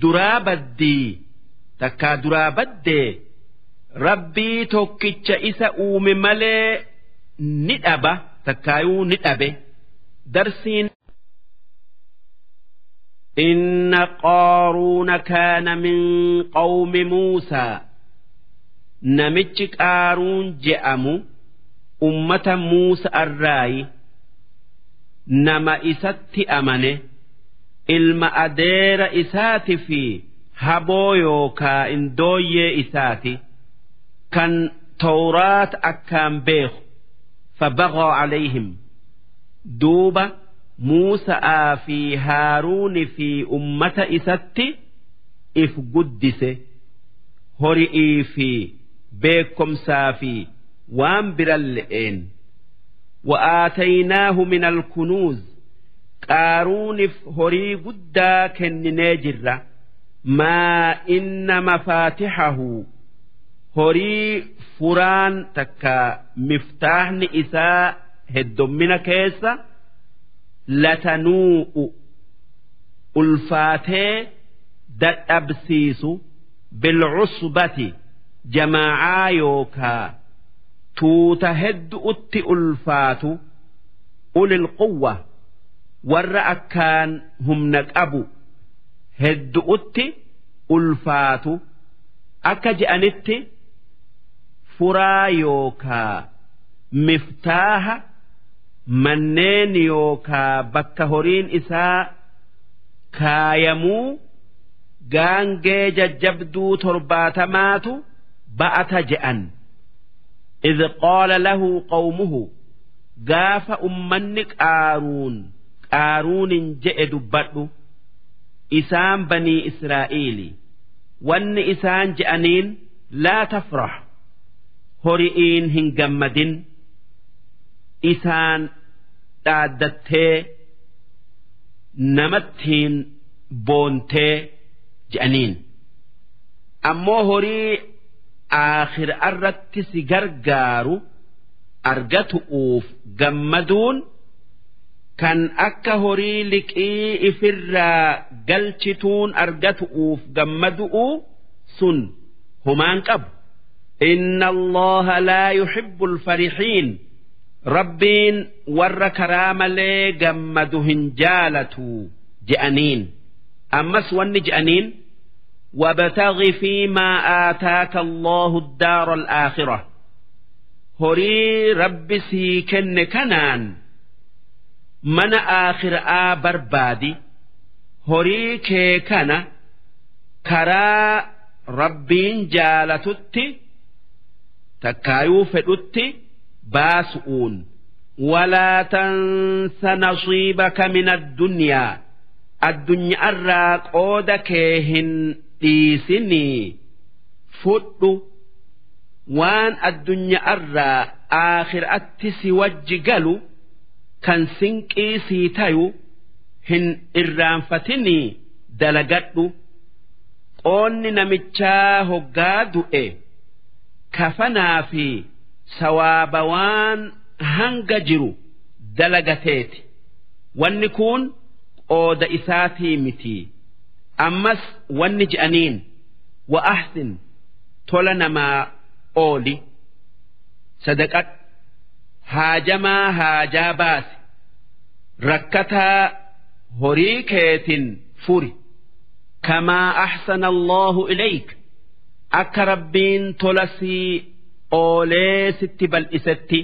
duraa baddii takkaa duraa baddee rabbii tokkicha isa uume malee ni dhaba takkaayuu ni dhabe darsiin إن قارون كان من قوم موسى نمتش قارون جأمو أمة موسى الراي نما إسات أمنه ilma adeera isaati fi haboo yookaa indooyyee isaati kan tawraat akkaan beeku fabaqaa calayhim duuba Muusa'aa fi Haaruuni fi ummata isatti if guddise. Hori'ii fi beekomsaa fi waan biran le'een. Wa'aataynaahu min alkunuuz qaaruunif horii guddaa kenninee jirra. Maa inna mafaatixahu horii furaan takka miftaahni isaa heddummina keessa. Latanuu'u ulfaatee dadhabsiisu bilcusbati jamaacaa yookaa tuuta heddu'utti ulfaatu ulil quwwa warra akkaan humna qabu heddu'utti ulfaatu akka je'anitti furaa yookaa miftaaha manneen yookaa bakka horiin isaa kaayamuu gaangee jajjabduu torbaatamaatu ba'ata je'an إذ قال له قومه قاف أمني قارون qaaruunin je'e dubbadhu isaan banii israa'iili wanni isaan je'aniin laa tafrax hori'iin hin gammadin isaan dhaaddattee namattiin boontee je'aniin ammoo horii aakhira irratti si gargaaru argatu'uuf gammaduun kan akka horii liqii ifirraa galchituun argatu'uuf gammadu'u sun humaan qabu. إن الله لا يحب الفرحين rabbiin warra karaa malee gammadu hin jaalatu je'aniin. Ammas wanni je'aniin wabtaghi fi maa aataaka allaahu daara alaakhira horii rabbi sii kenne kanaan mana aakhiraa barbaadi. Horii kee kana karaa rabbiin jaalatutti takkaayuu fedhutti baasu'uun walaa tansa nasiibaka min addunyaa addunyaarraa qooda kee hin dhiisinii fudhu waan addunyaarraa aakhiraatti si wajji galu kan sinqii sii tayu hin irraanfatinii dalagadhu qoonni namichaa hoggaa du'e kafanaa fi sawaaba waan hanga jiru dalagateeti wanni kun qooda isaatii miti. Ammas wanni je'aniin wa ahsin tola namaa ooli. Sadaqadhu haajamaa haajaa baasi. Rakkataa horii keetin furi. Kamaa ahsana allahu ilayk. Akka rabbiin tola sii oolee sitti bal'isetti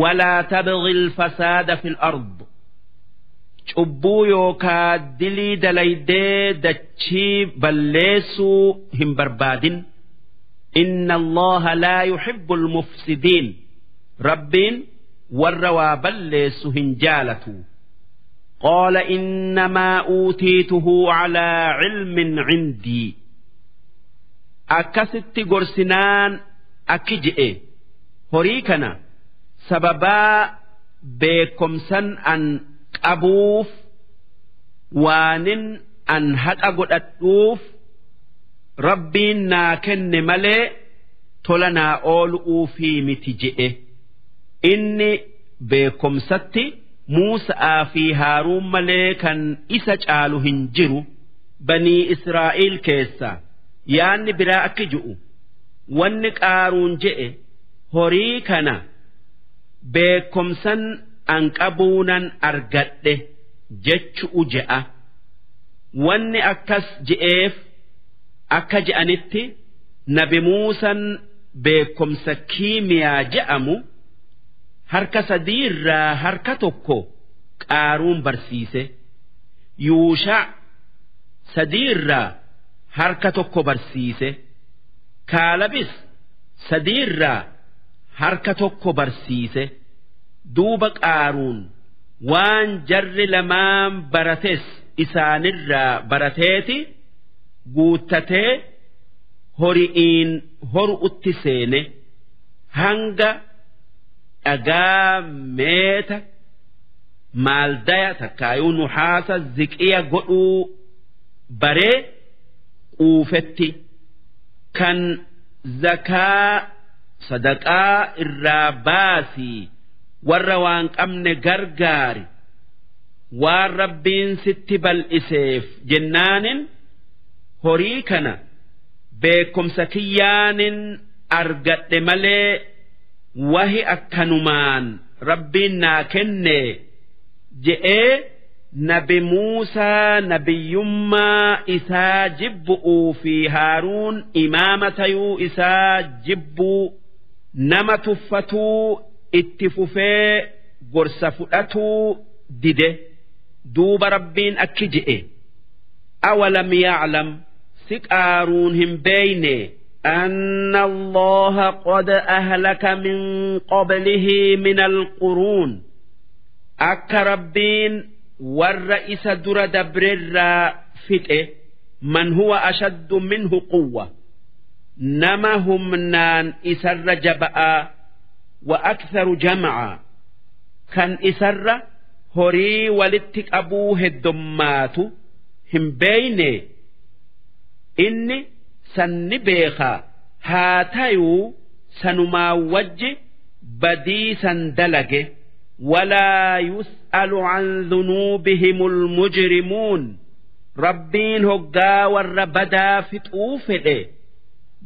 walaa tabghi alfasaada fi lard cubbuu yookaa dilii dalaydee dachii balleessuu hin barbaadin inna allaha laa yuhibbu almufsidiin rabbiin warra waa balleessu hin jaalatu قال إنما أوتيته على علم عندي أكست قرسنان akki je'e. Horii kana sababaa beekomsan an qabuuf waanin an haqa godhadhuuf rabbiin naa kenne malee tola naa oolu'uufii miti je'e. Inni beekomsatti Muusa'aa fi Haaruun malee kan isa caalu hin jiru banii Israa'el keessa. Yaanni biraa akki ji'u. Wanni qaaruun je'e horii kana beekomsan an qabuunan argadhe jechu'u je'a wanni akkas je'eef akka je'anitti nabi Muusan beekomsa kiimiyaa je'amu. harka sadiirraa harka tokko qaaruun barsiise yuushaa sadiirraa harka tokko barsiise kaalabis sadiirraa harka tokko barsiise duuba qaaruun waan jarri lamaan barates isaanirraa barateeti guuttatee hori'iin horu'utti seene hanga. dhagaa meeta maaldaya takkaayuu nuhaasa ziqiya godhuu baree quufetti kan zakaa sadaqaa irraa baasii warra waan qabne gargaari waan rabbiin sitti bal'iseef jennaanin horii kana beekumsa kiyyaanin argadhe malee wahi akkanumaan rabbiin naa kenne je'ee nabi Muusaa nabiyyummaa isaa jibbu'uu fi Haaruun imaama tayuu isaa jibbuu nama tuffatuu itti fufee gorsa fudhatuu dide duuba rabbiin akki je'e awalam ya'lam si qaaruun hin beeyne أن الله قد أهلك من قبله من القرون أك ربين warra isa dura dabreerraa fixe man huwa ashaddu minhu quwwa. Nama humnaan isarra jaba'aa wa aktharu jam'aa. Kan isarra horii walitti qabuu heddommaatu hin beeyne. Inni sanni beekaa haa ta'uu sanumaa wajji badii san dalage walaa yus yus'alu an dhunuubihimul mujrimuun rabbiin hoggaa warra badaa fixuu fedhe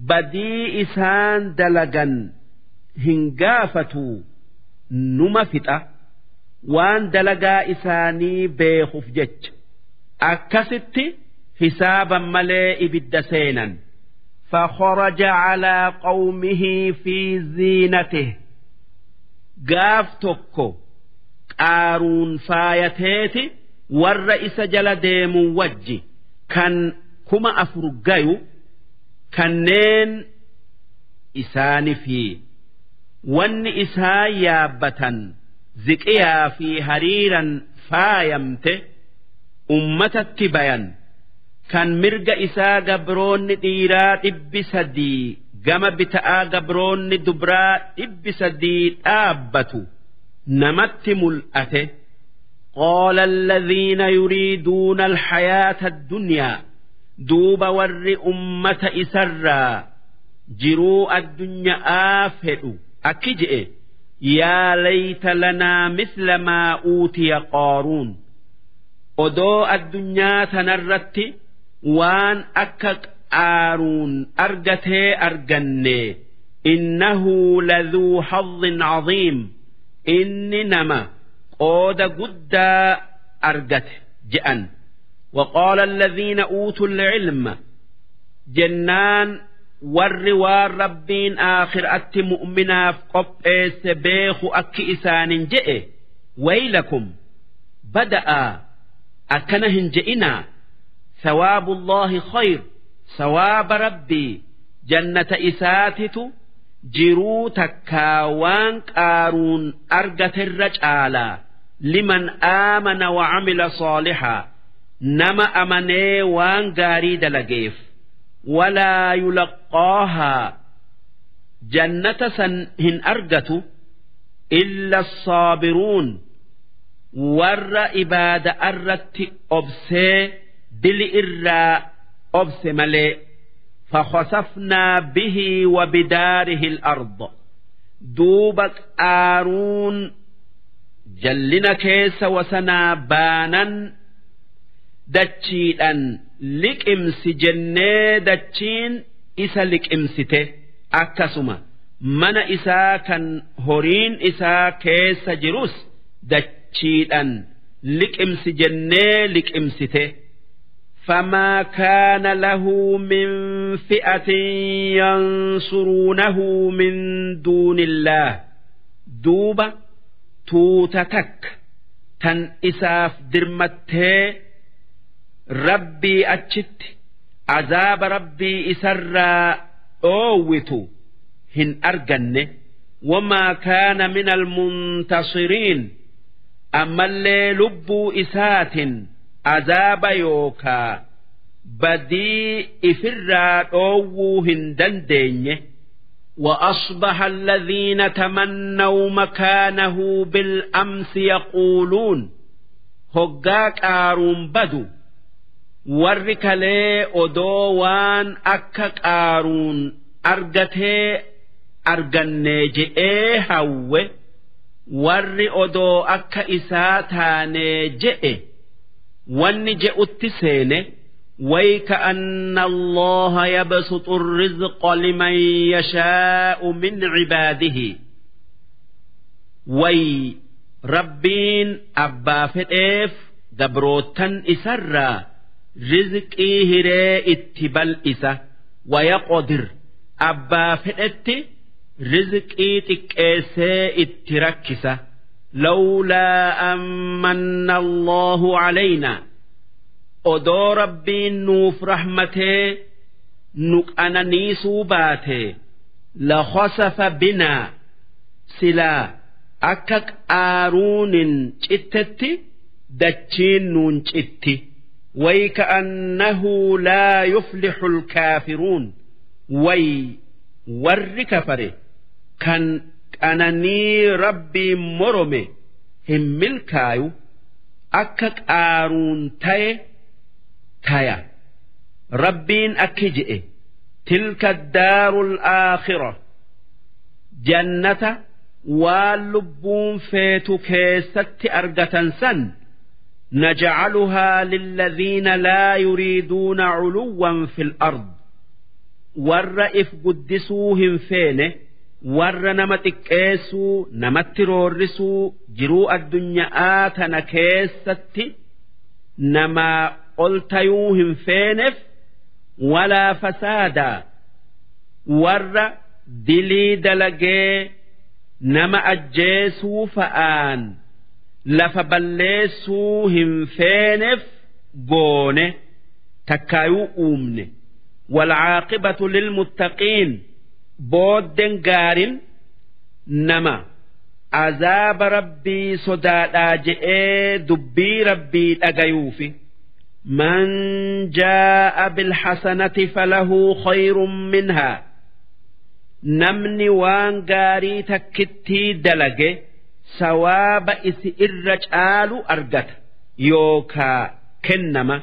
badii isaan dalagan hin gaafatu numa fixa waan dalagaa isaanii beekuuf jecha akkasitti hisaaban malee ibidda seenan فخرج على قومه في زينته gaaf tokko qaaruun faayateeti warra isa jala deemu wajji kan kuma afur gayu kanneen isaani fi wanni isaa yaabbatan ziqiyaa fi hariiran faayamte ummatatti bayan kan mirga isaa gabroonni dhiiraa dhibbi sadii gama bita'aa gabroonni dubraa dhibbi sadii dhaabbatu namatti mul'ate qaala alladhiina yuriiduuna alxayaata addunyaa duuba warri ummata isarraa jiruu addunyaa fedhu akki je'e yaa layta lanaa misla maa uutiya qaaruun odoo addunyaa tanarratti waan akka qaaruun argatee arganne innahu laduu hazzin caziim inni nama qooda guddaa argate je'an وقال الذين أوتوا العلم جنان warri waan rabbiin aakhiraatti mu'minaaf qopheesse beeku akki isaanin je'e waylakum bada'aa akkana hin je'inaa thawaabullaahi khayr sawaaba rabbii jannata isaatitu jiruu takkaa waan qaaruun argaterra caalaa. Liman aamana wa camila saalixaa nama amanee waan gaarii dalageef. Walaa yulaqqaahaa jannata san hin argatu illa assaabiruun. Warra ibaada irratti obsee dili irraa obse malee فخسفنا به وبداره الأرض دوب قارون جلنا كيس وسنا بانا دتشيدا لكمس جنة دتشين إسا لكمسته أكسما من إسا كان هورين إسا كيس جروس دتشيدا لكمس جنة لكمسته فما كان له من فئة ينصرونه من دون الله دوبة توتتك تن إساف درمته ربي أتشت عذاب ربي إسرى أووتو هن أرجن وما كان من المنتصرين أما اللي لبوا إسات عذاب يوكا بدي إفرا أوو هندن دينيه وأصبح الذين تمنوا مكانه بالأمس يقولون هقاك آرون بدو warri kalee odoo waan akka qaaruun argatee argannee je'ee hawwe warri odoo akka isaa taanee je'e wanni je'utti seene ويكأن الله يبسط الرزق لمن يشاء من عباده وي ربين أبا فتيف دبروتن إسرّا rizqii hiree itti bal'isa wayaqodir abbaa fedhetti rizqii xiqqeessee itti rakkisa lawlaa ammanna allahu calayna odoo rabbiin nuuf rahmatee nu qananiisuu baate lakhasafa binaa silaa akka qaaruunin cittetti dachiin nuun citti ويكأنه لا يفلح الكافرون وي ور كفره كان أنني ربي مرمي هم ملكايو أكك آرون تاي تايا ربين أكجئ تلك الدار الآخرة جنة واللبون فيتو كيست أرقة سن نجعلها للذين لا يريدون علوا في الأرض والرئف قدسوهم فينه warra nama xiqqeessuu namatti roorrisuu jiruu addunyaa tana keessatti namaa ol tayuu hin feeneef walaa fasaadaa warra dilii dalagee nama ajjeesuu fa'aan lafa balleessuu hin feeneef goone takkaayuu uumne. Walcaaqibatu lilmuttaqiin booddeen gaarin nama azaaba rabbii sodaadhaa je'ee dubbii rabbii dhagayuufi من جاء بالحسنة فله خير منها namni waan gaarii takkittii dalage sawaaba isi irra caalu argata yookaa kennama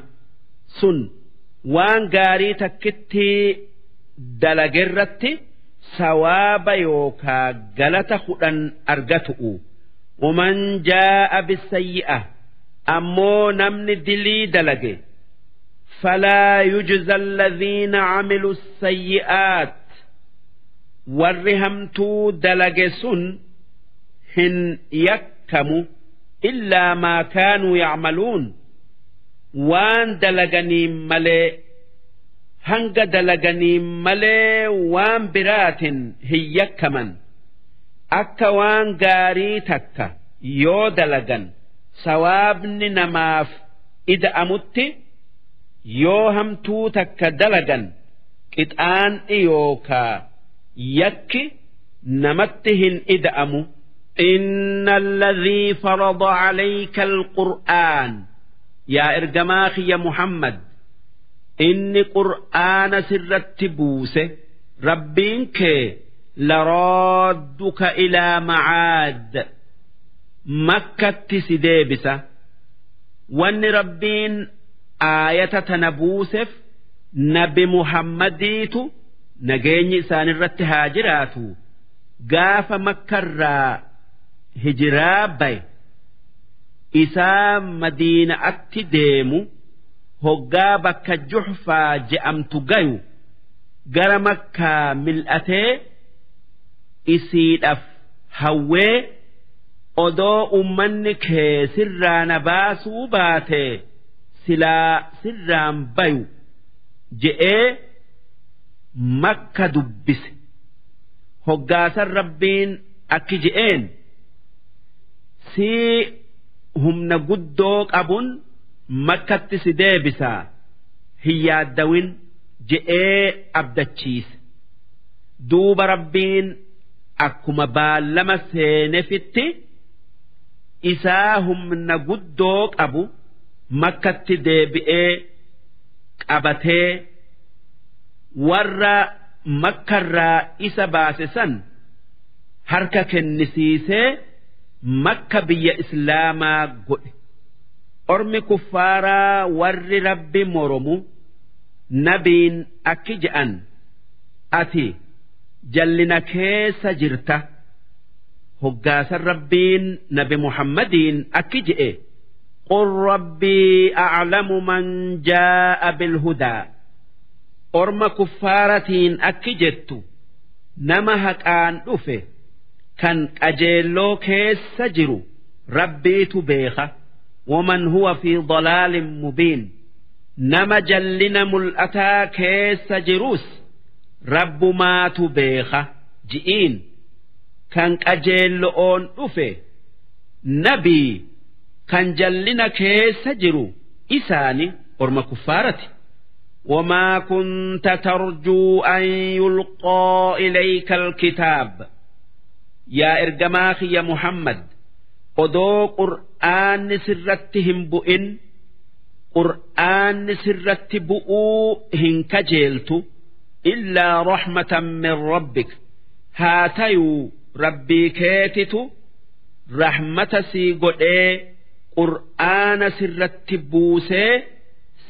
sun waan gaarii takkittii dalagerratti sawaaba yookaa galata hudhan argatu'u. Waman jaa'a bisayyi'a ammoo namni dilii dalage. Falaa yujza alladhiina camilu sayyi'aat. Warri hamtuu dalage sun hin yakkamu illaa maa kaanuu yacmaluun. Waan dalaganiin malee hanga dalaganiin malee waan biraatin hin yakkaman akka waan gaarii takka yoo dalagan sawaabni namaaf ida'amutti yoo hamtuu takka dalagan qixaan'i yookaa yakki namatti hin ida'amu إن الذي فرض عليك القرآن يا إرجماخ يا محمد inni qur'aana sirratti buuse rabbiin kee laroodduka ilaa macaad makkatti si deebisa wanni rabbiin aayata tana buuseef nabi muhammadiitu nageenyi isaan irratti haa jiraatu gaafa makkarraa hijiraa baye isaa madiina atti deemu. Hoggaa bakka juxfaa je'amtu gayu gara makkaa mil'atee isiidhaaf hawwee odoo ummanni kee sirraa na baasuu baate silaa sirraan bayu je'ee makka dubbise. Hoggaasan rabbiin akki je'een sii humna guddoo qabun makkatti si deebisaa hin yaaddawin je'ee abdachiise duuba rabbiin akkuma baallama seenefitti isaa humna guddoo qabu makkatti deebi'ee qabatee warra makkarraa isa baase san harka kennisiisee makka biyya islaamaa godhe ormi kuffaaraa warri rabbi moromu nabiin akki je'an ati jallina keessa jirta hoggaasan rabbiin nabi muhammadiin akki je'e qul rabbii aclamu man jaa'a bilhudaa orma kuffaaratiin akki jettu nama haqaan dhufe kan qajeelloo keessa jiru rabbiitu beeka. waman huwa fi dalaalin mubiin nama jallina mul'ataa keessa jirus rabbumaatu beeka ji'iin kan qajeello'oon dhufe nabii kan jallina keessa jiru isaani orma kuffaarati وما كنت ترجو أن يلقى إليك الكتاب يا إرجماخ يا محمد odoo qur'aanni sirratti hin bu'in qur'aanni sirratti bu'uu hin kajeeltu illaa rahmatan min rabbik haa tayuu rabbii keetitu rahmata sii godhee qur'aana sirratti buusee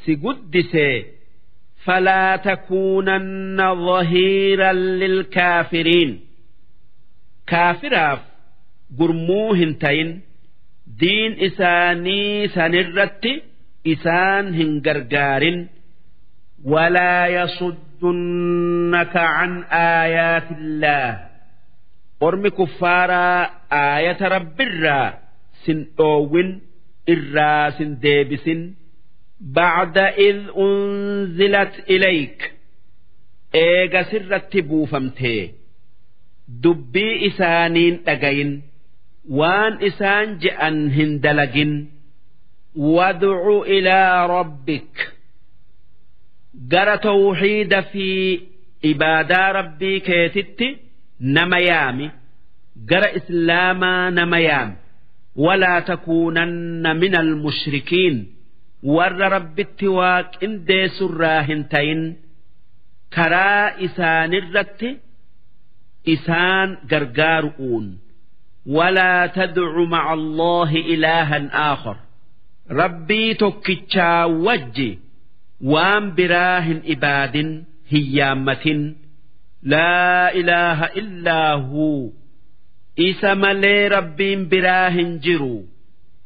si guddisee فلا تكونن ظهيرا للكافرين كافراف gurmuu hin tayin diin isaanii sanirratti isaan hin gargaarin. Walaa yasuddunaka can aayaati illaah ormi kuffaaraa aayata rabbirraa sin dhoowwin irraa sin deebisin. Bacda id unzilat ilayk. Eega sirratti buufamtee. Dubbii isaaniin dhagayin waan isaan je'an hin dalagin. Wadcu ilaa rabbik. Gara tawxiida fi ibaadaa rabbii keetitti nama yaami. Gara islaamaa nama yaami. Walaa takuunanna min almushrikiin warra rabbitti waaqindeessurraa hin tayin karaa isaanirratti isaan gargaaru'uun walaa tadcu maca allaahi ilaahan aakhar rabbii tokkichaa wajji waan biraa hin ibaadin hin yaammatin laa ilaaha illaa huu isa malee rabbiin biraa hin jiru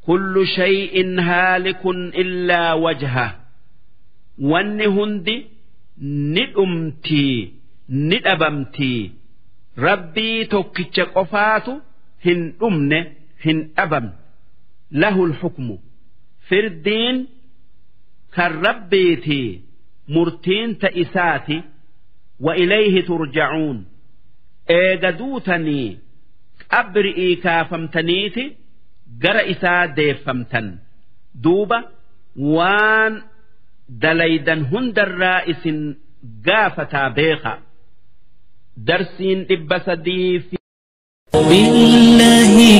kullu shay'in haalikun illaa wajha wanni hundi ni dhumtii ni dhabamtii rabbii tokkicha qofaatu hin dhumne hin dhabamne. Lahul hukmu. Firdiin kan rabbiiti murtiinta isaati wa ilayhi turjacuun eega duutanii qabri'ii kaafamtaniiti gara isaa deeffamtan. Duuba waan dalaydan hundarraa isin gaafataa beeka darsiin dhibba sadii fi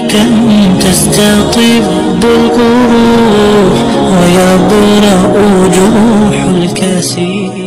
كم تستطب القروح ويبرأ جروح الكثير.